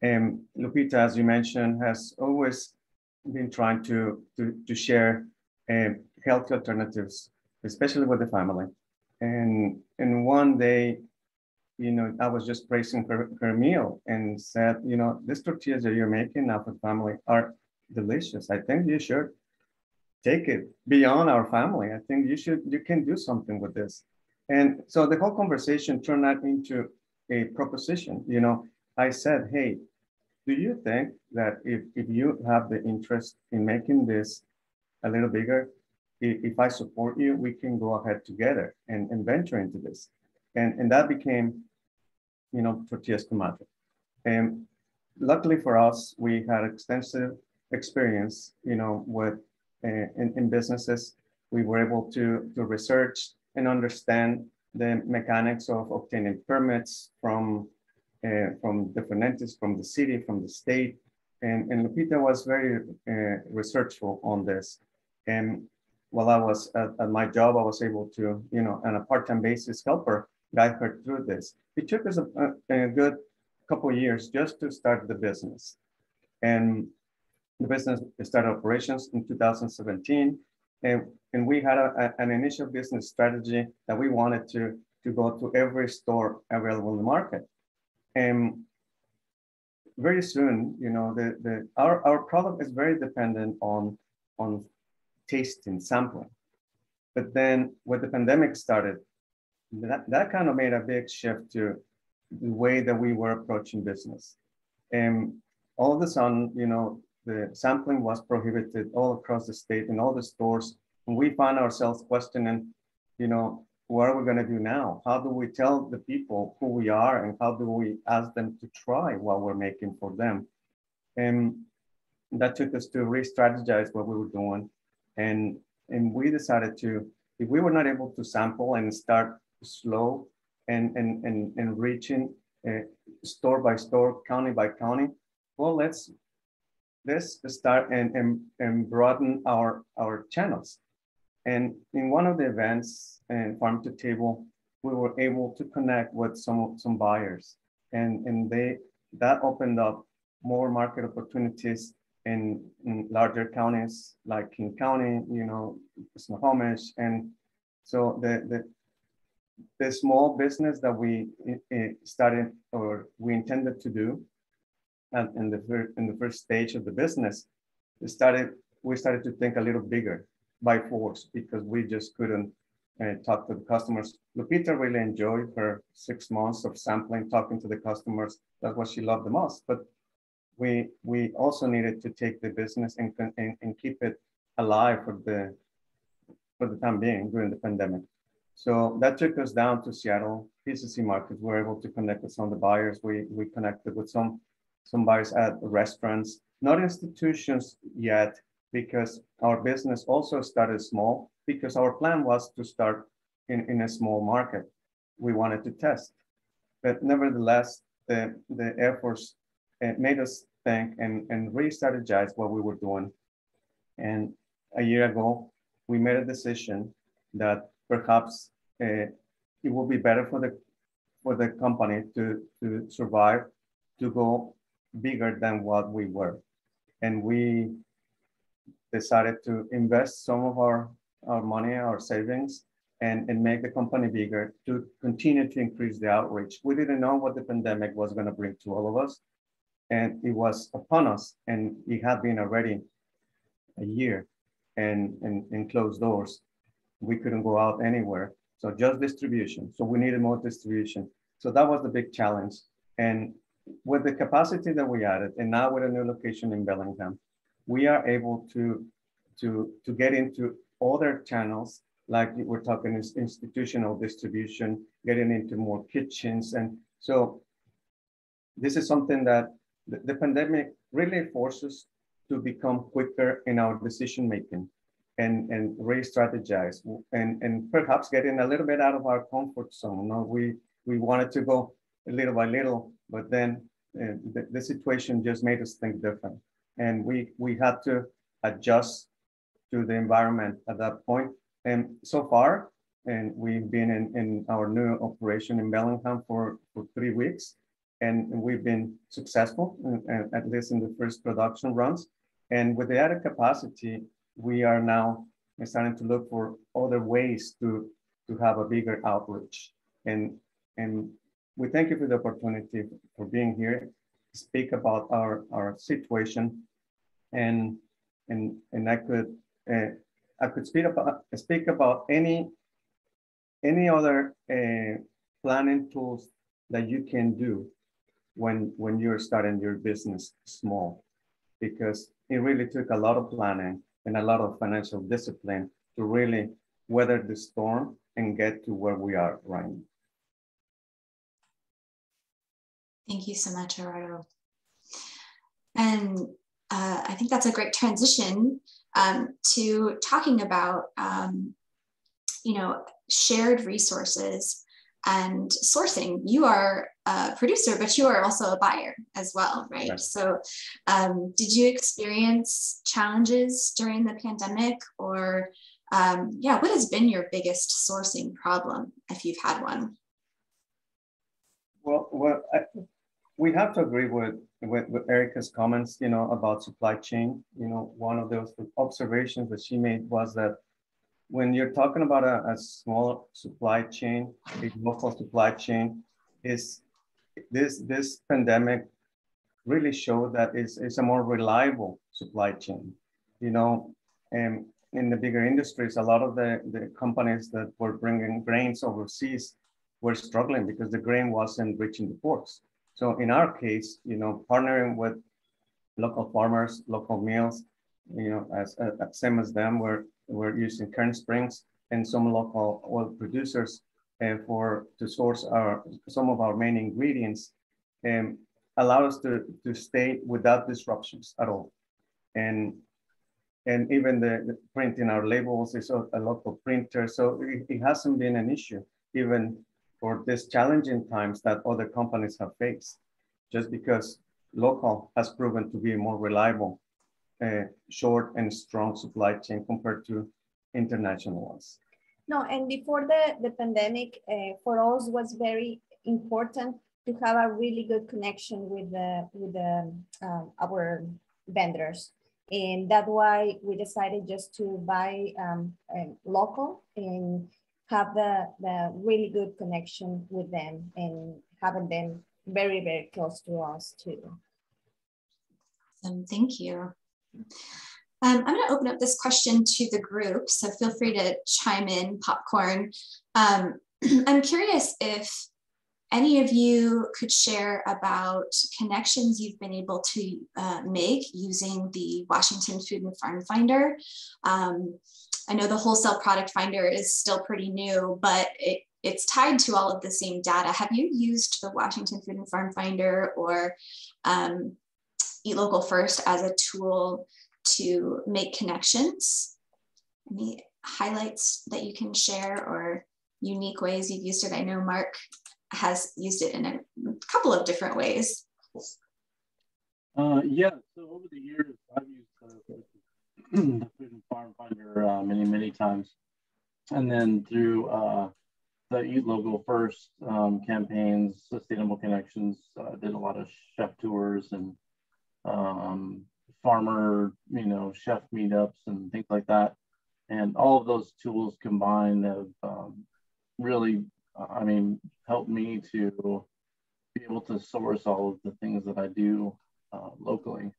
And Lupita, as you mentioned, has always been trying to, to, to share uh, healthy alternatives, especially with the family. And, and one day, you know, I was just praising her, her meal and said, you know, these tortillas that you're making now for family are delicious. I think you should take it beyond our family. I think you should, you can do something with this. And so the whole conversation turned out into a proposition. You know, I said, hey, do you think that if, if you have the interest in making this a little bigger, if, I support you, we can go ahead together and, and venture into this. And, and that became, you know, Tortillas Comadre. And luckily for us, we had extensive experience, you know, with uh, in, in businesses. We were able to, to research and understand the mechanics of obtaining permits from uh, from different entities, from the city, from the state. And, and Lupita was very uh, researchful on this. And while I was at, at, my job, I was able to, you know, on a part-time basis, help her guide her through this. It took us a, a, a good couple years just to start the business. And the business started operations in 2017. And, and we had a, an initial business strategy that we wanted to, to go to every store available in the market. And very soon, you know, the, the our, our product is very dependent on, on tasting, sampling. But then when the pandemic started, that, that kind of made a big shift to the way that we were approaching business. And all of a sudden, you know, the sampling was prohibited all across the state in all the stores. And we found ourselves questioning, you know, what are we going to do now? How do we tell the people who we are and how do we ask them to try what we're making for them? And that took us to re-strategize what we were doing. And, and we decided to, if we were not able to sample and start slow and, and, and, and reaching uh, store by store, county by county, well, let's, let's start and, and, and broaden our, our channels. And in one of the events and farm to table, we were able to connect with some some buyers, and and they that opened up more market opportunities in, in larger counties like King County, you know, Snohomish, and so the the the small business that we started or we intended to do, and in the first in the first stage of the business, started we started to think a little bigger by force because we just couldn't uh, talk to the customers. Lupita really enjoyed her six months of sampling, talking to the customers. That's what she loved the most. But we we also needed to take the business and, and, and keep it alive for the for the time being during the pandemic. So that took us down to Seattle PCC market. We were able to connect with some of the buyers. We we connected with some some buyers at restaurants, not institutions yet, because our business also started small because our plan was to start in, in a small market. We wanted to test. But nevertheless, the, the Air Force made us think and, and re-strategize what we were doing. And a year ago, we made a decision that perhaps uh, it would be better for the for the company to, to survive, to go bigger than what we were. And we decided to invest some of our, our money, our savings, and, and make the company bigger to continue to increase the outreach. We didn't know what the pandemic was going to bring to all of us. And it was upon us, and it had been already a year and, and closed doors. We couldn't go out anywhere. So just distribution. So we needed more distribution. So that was the big challenge. And with the capacity that we added, and now with a new location in Bellingham, we are able to, to, to get into other channels, like we're talking institutional distribution, getting into more kitchens. And so this is something that the, the pandemic really forces to become quicker in our decision making and, and re-strategize and, and perhaps getting a little bit out of our comfort zone. Know, we, we wanted to go little by little, but then uh, the, the situation just made us think different and we we had to adjust to the environment at that point. And so far, and we've been in, in our new operation in Bellingham for, for three weeks, and we've been successful, uh, at least in the first production runs. And with the added capacity, we are now starting to look for other ways to, to have a bigger outreach. And, and we thank you for the opportunity for being here, speak about our, our situation. And, and, and I could, uh, I could speak about, speak about any, any other uh, planning tools that you can do when, when you're starting your business small, because it really took a lot of planning and a lot of financial discipline to really weather the storm and get to where we are right now. Thank you so much, Gerardo. And uh, I think that's a great transition um, to talking about, um, you know, shared resources and sourcing. You are a producer, but you are also a buyer as well, right? right. So, um, did you experience challenges during the pandemic, or um, yeah, what has been your biggest sourcing problem if you've had one? Well, well, I, we have to agree with, with, with Erica's comments, you know, about supply chain. You know, one of those observations that she made was that when you're talking about a, a small supply chain, a local supply chain, is this this pandemic really showed that it's, it's a more reliable supply chain. You know, and in the bigger industries, a lot of the, the companies that were bringing grains overseas were struggling because the grain wasn't reaching the ports. So in our case, you know, partnering with local farmers, local mills, you know, as, as same as them, we're using Cairn Springs and some local oil producers uh, for to source our some of our main ingredients and allow us to, to stay without disruptions at all. And and even the, the printing our labels is a, a local printer. So it, it, hasn't been an issue, even for these challenging times that other companies have faced, just because local has proven to be more reliable uh, short and strong supply chain compared to international ones. No, and before the, the pandemic, uh, for us was very important to have a really good connection with the with the uh, our vendors, and that's why we decided just to buy um, local and have the the really good connection with them and having them very very close to us too. Awesome, thank you. Um, I'm going to open up this question to the group, so feel free to chime in, popcorn. Um, I'm curious if any of you could share about connections you've been able to uh, make using the Washington Food and Farm Finder. Um, I know the wholesale product finder is still pretty new, but it, it's tied to all of the same data. Have you used the Washington Food and Farm Finder or um, Eat Local First as a tool to make connections? Any highlights that you can share or unique ways you've used it? I know Mark has used it in a couple of different ways. Uh, yeah, so over the years, I've used uh, the Food and Farm Finder uh, many, many times. And then through uh, the Eat Local First um, campaigns, Sustainable Connections, uh, did a lot of chef tours and um, farmer, you know, chef meetups and things like that. And all of those tools combined have um, really, I mean, helped me to be able to source all of the things that I do uh, locally.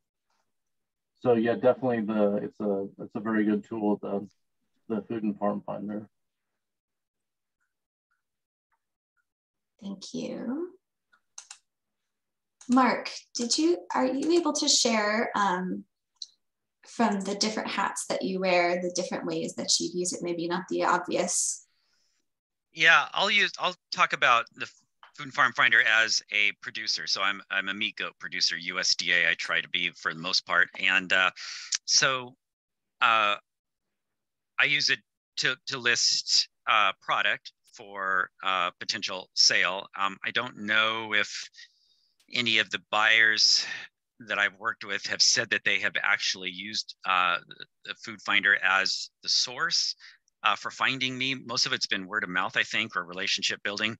So yeah, definitely the it's a it's a very good tool the the food and farm finder. Thank you. Mark, did you are you able to share um, from the different hats that you wear, the different ways that you use it? Maybe not the obvious. Yeah, I'll use. I'll talk about the Food and Farm Finder as a producer. So I'm I'm a meat goat producer, USDA. I try to be for the most part, and uh, so uh, I use it to to list uh, product for uh, potential sale. Um, I don't know if any of the buyers that I've worked with have said that they have actually used uh, the Food Finder as the source. uh, for finding me. Most of it's been word of mouth, I think, or relationship building.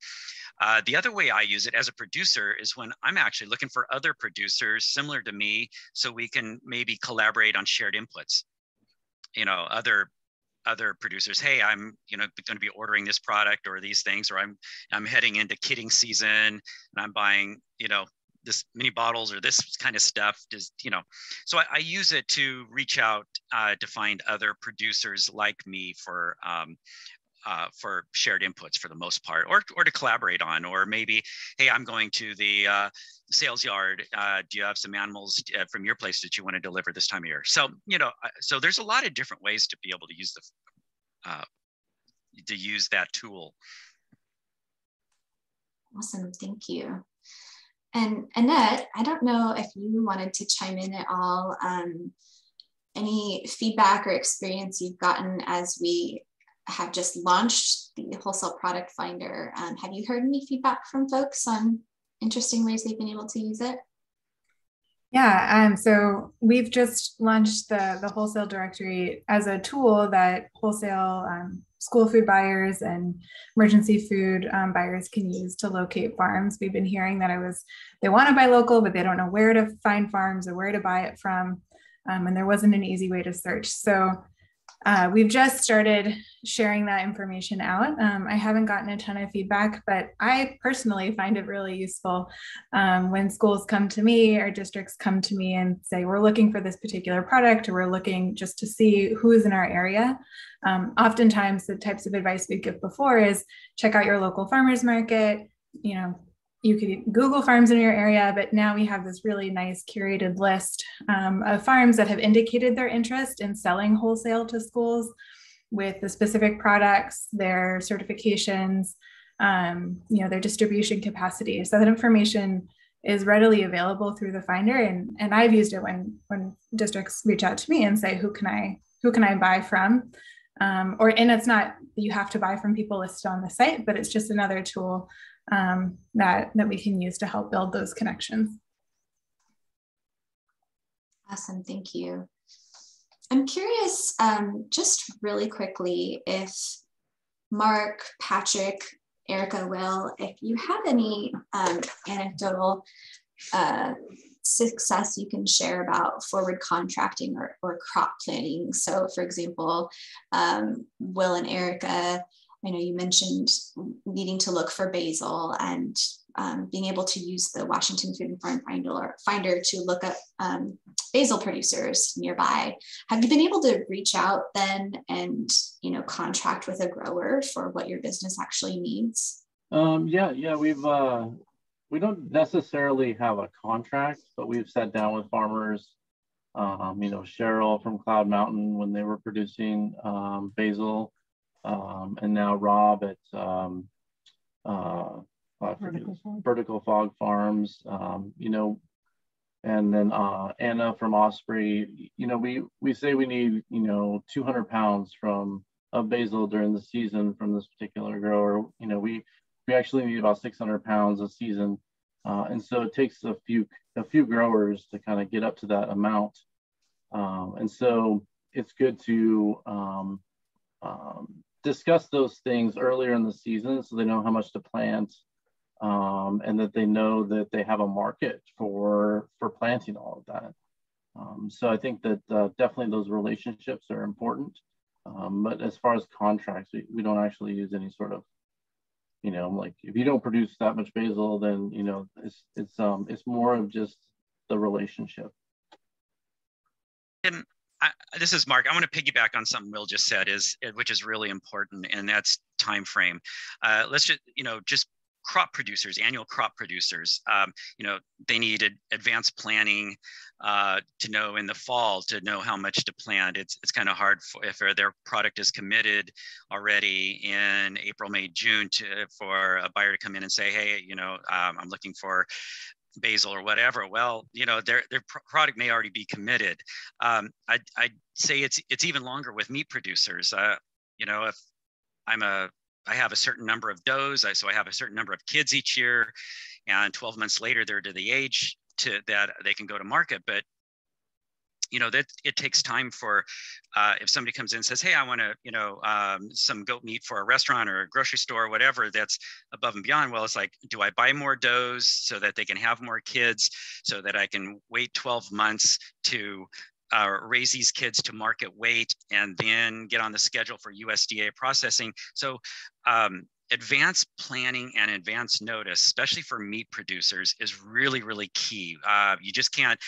Uh, the other way I use it as a producer is when I'm actually looking for other producers similar to me, so we can maybe collaborate on shared inputs. You know, other other producers hey i'm you know going to be ordering this product or these things or i'm i'm heading into kidding season and i'm buying you know this mini bottles or this kind of stuff does you know. So i, I use it to reach out uh, to find other producers like me for um, uh, for shared inputs for the most part or, or to collaborate on or maybe hey i'm going to the uh, sales yard uh, do you have some animals uh, from your place that you want to deliver this time of year? So you know uh, so there's a lot of different ways to be able to use the to use that tool. Awesome thank you and Annette, I don't know if you wanted to chime in at all. Um, any feedback or experience you've gotten as we have just launched the wholesale product finder? Um, have you heard any feedback from folks on interesting ways they've been able to use it? Yeah, um, so we've just launched the, the wholesale directory as a tool that wholesale um, school food buyers and emergency food um, buyers can use to locate farms. We've been hearing that it was they want to buy local, but they don't know where to find farms or where to buy it from, um, and there wasn't an easy way to search. So uh, we've just started sharing that information out. Um, I haven't gotten a ton of feedback, but I personally find it really useful um, when schools come to me or districts come to me and say, we're looking for this particular product or we're looking just to see who's in our area. Um, oftentimes, the types of advice we give before is check out your local farmers market, you know, you could Google farms in your area, but now we have this really nice curated list um, of farms that have indicated their interest in selling wholesale to schools with the specific products, their certifications, um, you know, their distribution capacity. So that information is readily available through the finder, and and I've used it when when districts reach out to me and say, who can I who can I buy from? Um, or and it's not you have to buy from people listed on the site, but it's just another tool um, that, that we can use to help build those connections. Awesome, thank you. I'm curious, um, just really quickly, if Mark, Patrick, Erica, Will, if you have any um, anecdotal uh, success you can share about forward contracting or, or crop planning. So, for example, um, Will and Erica I know you mentioned needing to look for basil and um, being able to use the Washington Food and Farm Finder, Finder to look up um, basil producers nearby. Have you been able to reach out then and you know contract with a grower for what your business actually needs? Um, yeah, yeah, we've uh, we don't necessarily have a contract, but we've sat down with farmers. Um, you know, Cheryl from Cloud Mountain when they were producing um, basil um, and now Rob at um, uh, Vertical, Fog. Vertical Fog Farms. Um, you know, and then uh, Anna from Osprey. You know, we we say we need you know 200 pounds from of basil during the season from this particular grower. You know, we we actually need about 600 pounds a season, uh, and so it takes a few a few growers to kind of get up to that amount. Um, and so it's good to um, um, discuss those things earlier in the season so they know how much to plant um, and that they know that they have a market for for planting all of that. Um, so I think that uh, definitely those relationships are important. Um, but as far as contracts, we, we don't actually use any sort of, you know, like if you don't produce that much basil, then you know it's it's um it's more of just the relationship. I, this is Mark. I want to piggyback on something Will just said, is which is really important, and that's time frame. Uh, let's just you know just crop producers, annual crop producers. Um, you know they need advanced planning uh, to know in the fall to know how much to plant. It's it's kind of hard for, if their product is committed already in April, May, June to for a buyer to come in and say, hey, you know, um, I'm looking for basil or whatever well you know their their product may already be committed. Um, I, i'd say it's it's even longer with meat producers. Uh, you know if i'm a i have a certain number of does I, so i have a certain number of kids each year and 12 months later they're to the age to that they can go to market but you know that it takes time for uh, if somebody comes in and says hey i want to you know um, some goat meat for a restaurant or a grocery store or whatever that's above and beyond well it's like do i buy more does so that they can have more kids so that i can wait 12 months to uh, raise these kids to market weight and then get on the schedule for usda processing? So um, advanced planning and advanced notice, especially for meat producers, is really, really key. Uh, you just can't,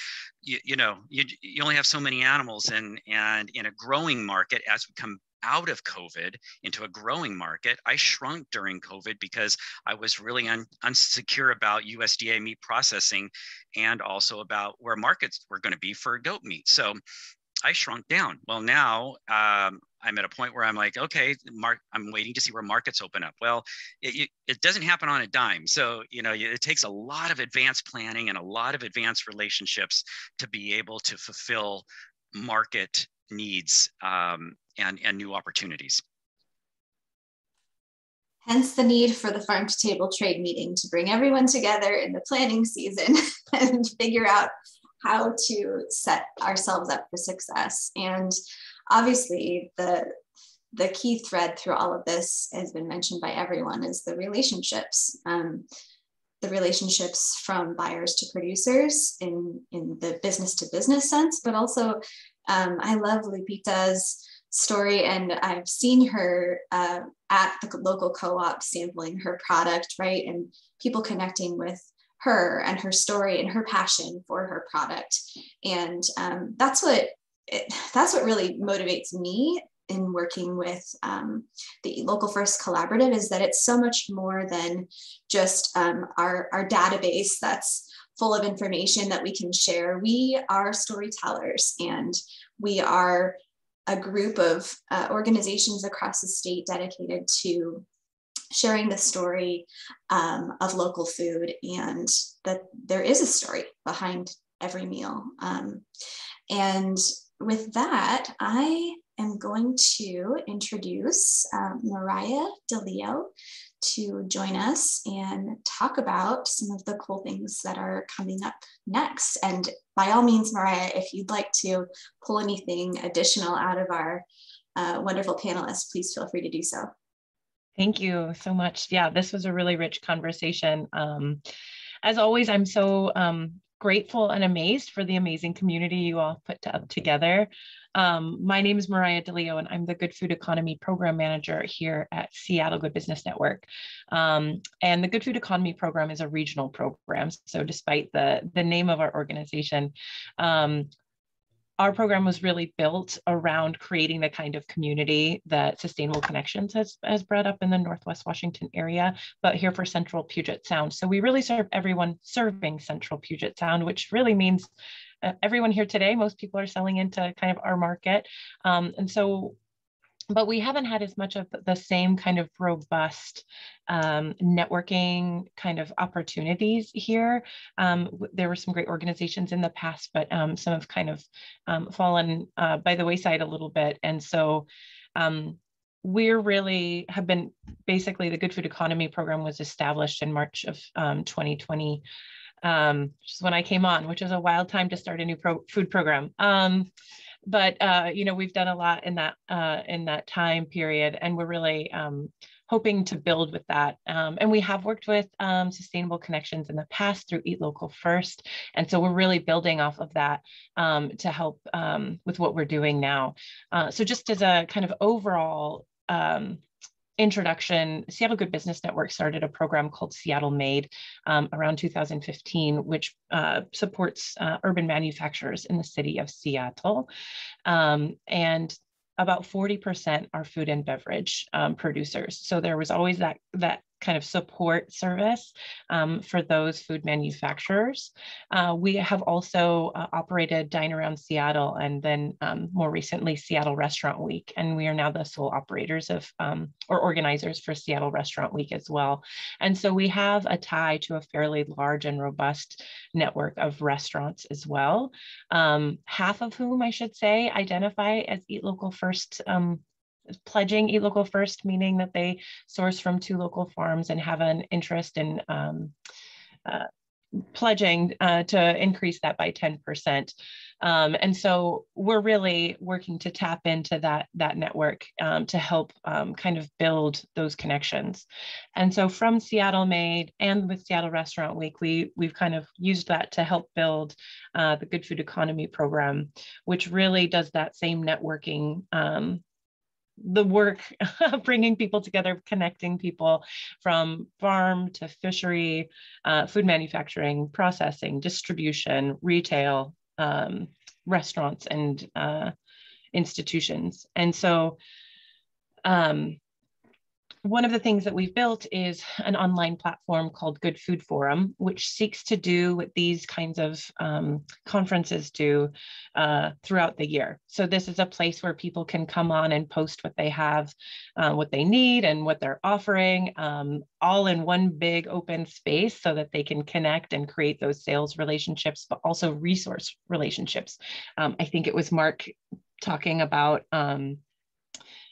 you, you know, you, you only have so many animals, and and in a growing market, as we come out of COVID into a growing market, I shrunk during COVID because I was really un, unsecure about USDA meat processing and also about where markets were going to be for goat meat. So I shrunk down. Well, now um, I'm at a point where I'm like, okay, mark, I'm waiting to see where markets open up. Well, it, it doesn't happen on a dime. So, you know, it takes a lot of advanced planning and a lot of advanced relationships to be able to fulfill market needs um, and, and new opportunities. Hence the need for the farm to table trade meeting to bring everyone together in the planning season and figure out how to set ourselves up for success. And obviously, the the key thread through all of this has been mentioned by everyone is the relationships. Um, the relationships from buyers to producers in, in the business to business sense, but also um, I love Lupita's story and I've seen her uh, at the local co-op sampling her product, right? And people connecting with her and her story and her passion for her product. And um, that's what it, that's what really motivates me in working with um, the local first collaborative is that it's so much more than just um, our, our database that's full of information that we can share we are storytellers and we are a group of uh, organizations across the state dedicated to sharing the story um, of local food and that there is a story behind every meal. Um, and with that, I am going to introduce um, Mariah DeLeo to join us and talk about some of the cool things that are coming up next. And by all means, Mariah, if you'd like to pull anything additional out of our uh, wonderful panelists, please feel free to do so. Thank you so much. Yeah, this was a really rich conversation. Um, as always, I'm so um, grateful and amazed for the amazing community you all put to, together. Um, my name is Mariah DeLeo, and I'm the Good Food Economy Program Manager here at Seattle Good Business Network. Um, and the Good Food Economy Program is a regional program. So despite the, the name of our organization, um, our program was really built around creating the kind of community that Sustainable Connections has, has brought up in the Northwest Washington area, but here for Central Puget Sound. So we really serve everyone serving Central Puget Sound, which really means uh, everyone here today, most people are selling into kind of our market. Um, and so but we haven't had as much of the same kind of robust um, networking kind of opportunities here. Um, there were some great organizations in the past, but um, some have kind of um, fallen uh, by the wayside a little bit. And so um, we're really have been basically the Good Food Economy program was established in March of 2020. Um, which is when I came on, which is a wild time to start a new pro food program but uh, you know we've done a lot in that uh, in that time period, and we're really um, hoping to build with that. Um, and we have worked with um, Sustainable Connections in the past through Eat Local First, and so we're really building off of that um, to help um, with what we're doing now. Uh, so just as a kind of overall um, introduction, Seattle Good Business Network started a program called Seattle Made um, around 2015, which uh, supports uh, urban manufacturers in the city of Seattle. Um, and about 40% are food and beverage um, producers. So there was always that, that kind of support service um, for those food manufacturers. Uh, we have also uh, operated Dine Around Seattle and then um, more recently Seattle Restaurant Week. And we are now the sole operators of um, or organizers for Seattle Restaurant Week as well. And so we have a tie to a fairly large and robust network of restaurants as well. Um, half of whom I should say identify as Eat Local First um, pledging eat local first, meaning that they source from two local farms and have an interest in um, uh, pledging uh, to increase that by 10%. Um, and so we're really working to tap into that, that network um, to help um, kind of build those connections. And so from Seattle Made and with Seattle Restaurant Week, we, we've kind of used that to help build uh, the Good Food Economy program, which really does that same networking um, the work of bringing people together connecting people from farm to fishery uh, food manufacturing processing distribution retail um, restaurants and uh, institutions. And so um, one of the things that we've built is an online platform called Good Food Forum, which seeks to do what these kinds of um, conferences do uh, throughout the year. So this is a place where people can come on and post what they have, uh, what they need and what they're offering, um, all in one big open space so that they can connect and create those sales relationships, but also resource relationships. Um, I think it was Mark talking about um,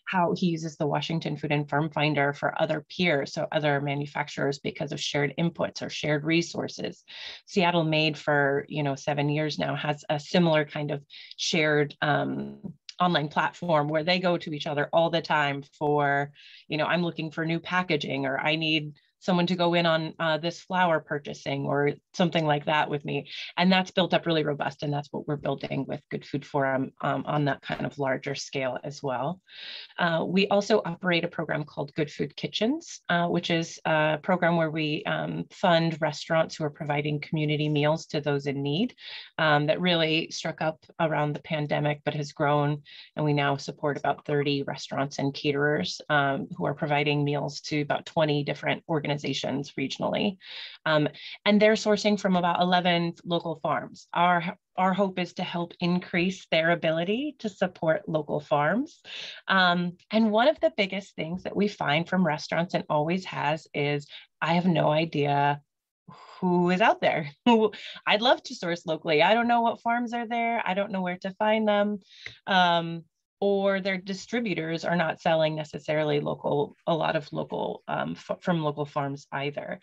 how he uses the Washington Food and Farm Finder for other peers, so other manufacturers because of shared inputs or shared resources. Seattle Made for you know seven years now has a similar kind of shared um, online platform where they go to each other all the time for you know i'm looking for new packaging or i need someone to go in on uh, this flour purchasing or something like that with me. And that's built up really robust. And that's what we're building with Good Food Forum um, on that kind of larger scale as well. Uh, we also operate a program called Good Food Kitchens, uh, which is a program where we um, fund restaurants who are providing community meals to those in need um, that really struck up around the pandemic, but has grown. And we now support about 30 restaurants and caterers um, who are providing meals to about 20 different organizations organizations regionally. Um, and they're sourcing from about 11 local farms. Our, our hope is to help increase their ability to support local farms. Um, and one of the biggest things that we find from restaurants and always has is I have no idea who is out there. I'd love to source locally. I don't know what farms are there. I don't know where to find them. Um, or their distributors are not selling necessarily local, a lot of local, um, from local farms either.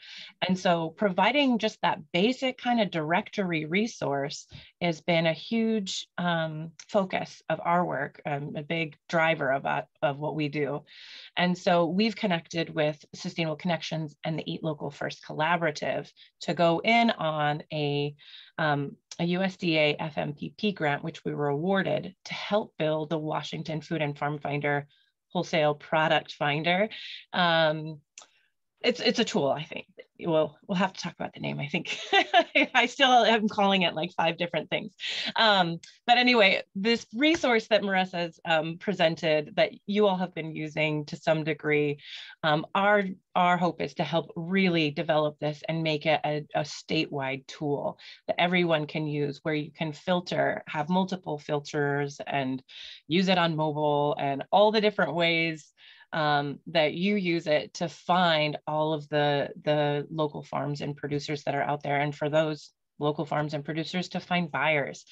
And so providing just that basic kind of directory resource has been a huge um, focus of our work, um, a big driver of, uh, of what we do. And so we've connected with Sustainable Connections and the Eat Local First Collaborative to go in on a um, a USDA FMPP grant, which we were awarded to help build the Washington Food and Farm Finder wholesale product finder. Um, it's it's a tool, I think. We'll we'll have to talk about the name. I think I still am calling it like five different things. Um, but anyway, this resource that Maressa has um, presented that you all have been using to some degree, um, our our hope is to help really develop this and make it a, a statewide tool that everyone can use, where you can filter, have multiple filters, and use it on mobile and all the different ways um, that you use it to find all of the, the local farms and producers that are out there. And for those local farms and producers to find buyers.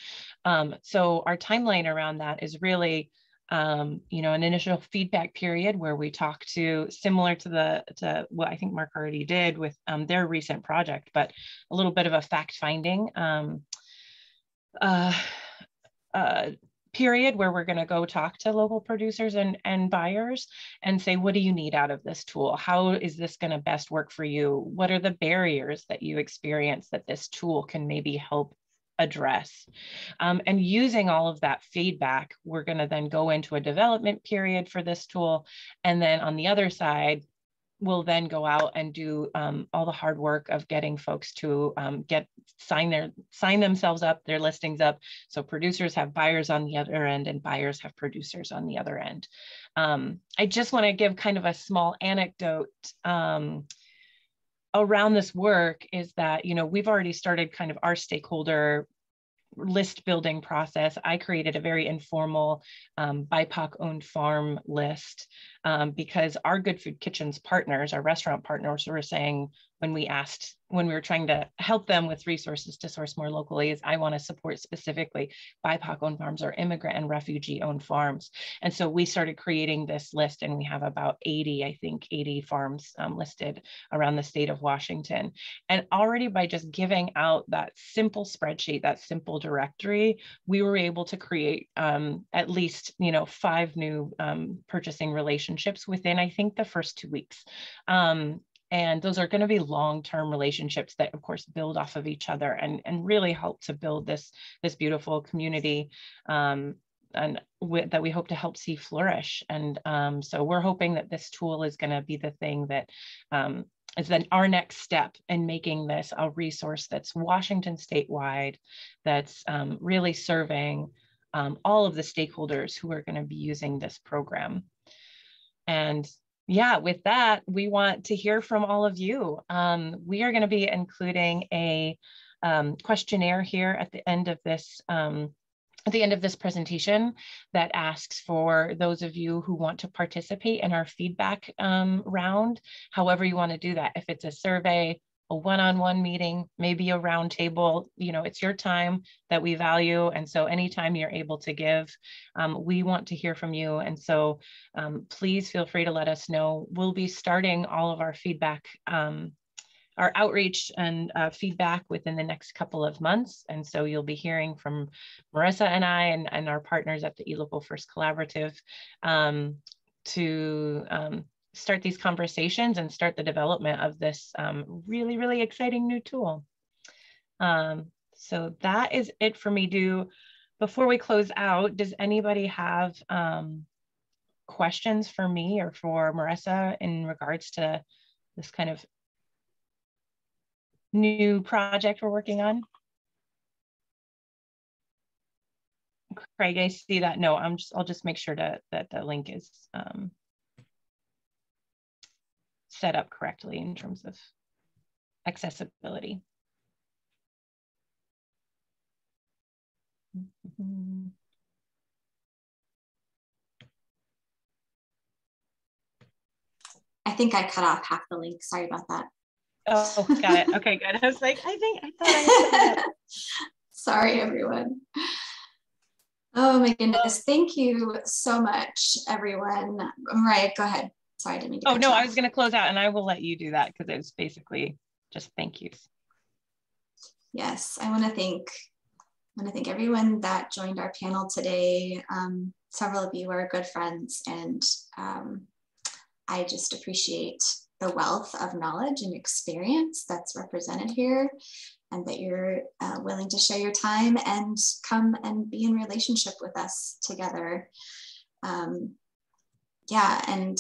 Um, so our timeline around that is really um, you know, an initial feedback period where we talk to similar to the to what I think Mark already did with um, their recent project, but a little bit of a fact finding um, uh, uh, period where we're going to go talk to local producers and, and buyers and say, what do you need out of this tool? How is this going to best work for you? What are the barriers that you experience that this tool can maybe help address. Um, and using all of that feedback, we're going to then go into a development period for this tool. And then on the other side, will then go out and do um, all the hard work of getting folks to um, get sign their sign themselves up, their listings up. So producers have buyers on the other end, and buyers have producers on the other end. Um, I just want to give kind of a small anecdote um, around this work. Is that you know we've already started kind of our stakeholder list building process, I created a very informal um, BIPOC owned farm list um, because our Good Food Kitchens partners, our restaurant partners, were saying, when we asked when we were trying to help them with resources to source more locally is I want to support specifically BIPOC owned farms or immigrant and refugee owned farms. And so we started creating this list and we have about 80, I think 80 farms um, listed around the state of Washington. And already by just giving out that simple spreadsheet, that simple directory, we were able to create um, at least, you know, five new um, purchasing relationships within, I think, the first two weeks. Um, and those are going to be long-term relationships that of course build off of each other and, and really help to build this this beautiful community um, and that we hope to help see flourish and um, so we're hoping that this tool is going to be the thing that um, is then our next step in making this a resource that's washington statewide that's um, really serving um, all of the stakeholders who are going to be using this program and yeah, with that, we want to hear from all of you. Um, we are going to be including a um, questionnaire here at the end of this um, at the end of this presentation that asks for those of you who want to participate in our feedback um, round, however you want to do that. If it's a survey, a one-on-one meeting, maybe a roundtable, you know, it's your time that we value. And so anytime you're able to give, um, we want to hear from you. And so um, please feel free to let us know. We'll be starting all of our feedback, um, our outreach and uh, feedback within the next couple of months. And so you'll be hearing from Maressa and I and, and our partners at the Eat Local First Collaborative um, to um, start these conversations and start the development of this um, really, really exciting new tool. Um, so that is it for me. Do before we close out, does anybody have um, questions for me or for Maressa in regards to this kind of new project we're working on? Craig, I see that. No, I'm just, I'll just make sure to, that the link is um, set up correctly in terms of accessibility. I think I cut off half the link. Sorry about that. Oh, got it. Okay, good. I was like, I think I thought I Sorry, everyone. Oh my goodness. Thank you so much, everyone. Right, go ahead. Sorry, I didn't mean to. Oh no, I was going to close out, and I will let you do that because it was basically just thank yous. Yes, I want to thank. I want to thank everyone that joined our panel today. Um, several of you are good friends, and um, I just appreciate the wealth of knowledge and experience that's represented here and that you're uh, willing to share your time and come and be in relationship with us together. Um, yeah, and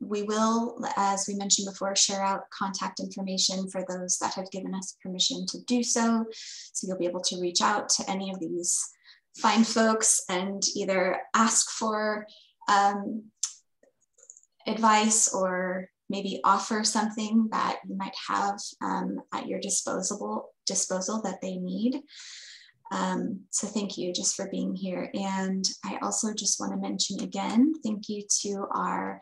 we will, as we mentioned before, share out contact information for those that have given us permission to do so. So you'll be able to reach out to any of these fine folks and either ask for um, advice or maybe offer something that you might have um, at your disposable disposal that they need. Um, so thank you just for being here. And I also just want to mention again, thank you to our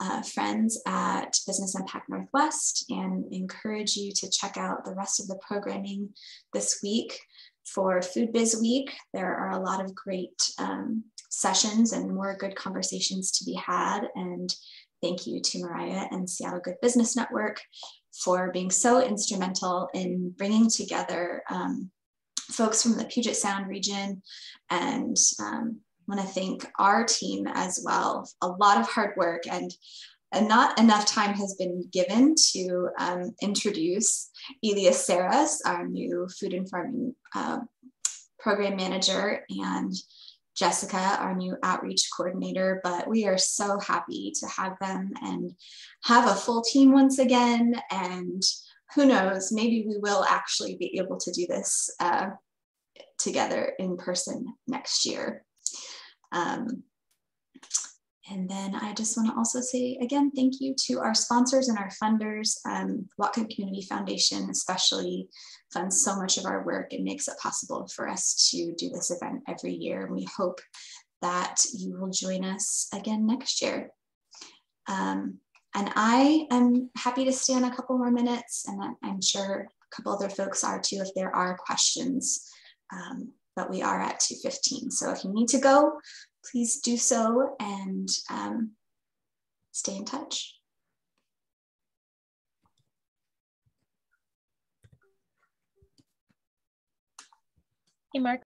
uh, friends at Business Impact Northwest and encourage you to check out the rest of the programming this week. For Food Biz Week, there are a lot of great um, sessions and more good conversations to be had. And thank you to Mariah and Seattle Good Business Network for being so instrumental in bringing together um, folks from the Puget Sound region and um, want to thank our team as well. A lot of hard work and, and not enough time has been given to um, introduce Elias Saras, our new food and farming uh, program manager, and Jessica, our new outreach coordinator. But we are so happy to have them and have a full team once again. And who knows, maybe we will actually be able to do this uh, together in person next year. Um, and then I just want to also say again, thank you to our sponsors and our funders. Um, Whatcom Community Foundation especially funds so much of our work and makes it possible for us to do this event every year. And we hope that you will join us again next year. Um, and I am happy to stay on a couple more minutes, and I'm sure a couple other folks are too if there are questions. Um, but we are at 2.15. So if you need to go, please do so and um, stay in touch. Hey, Mark.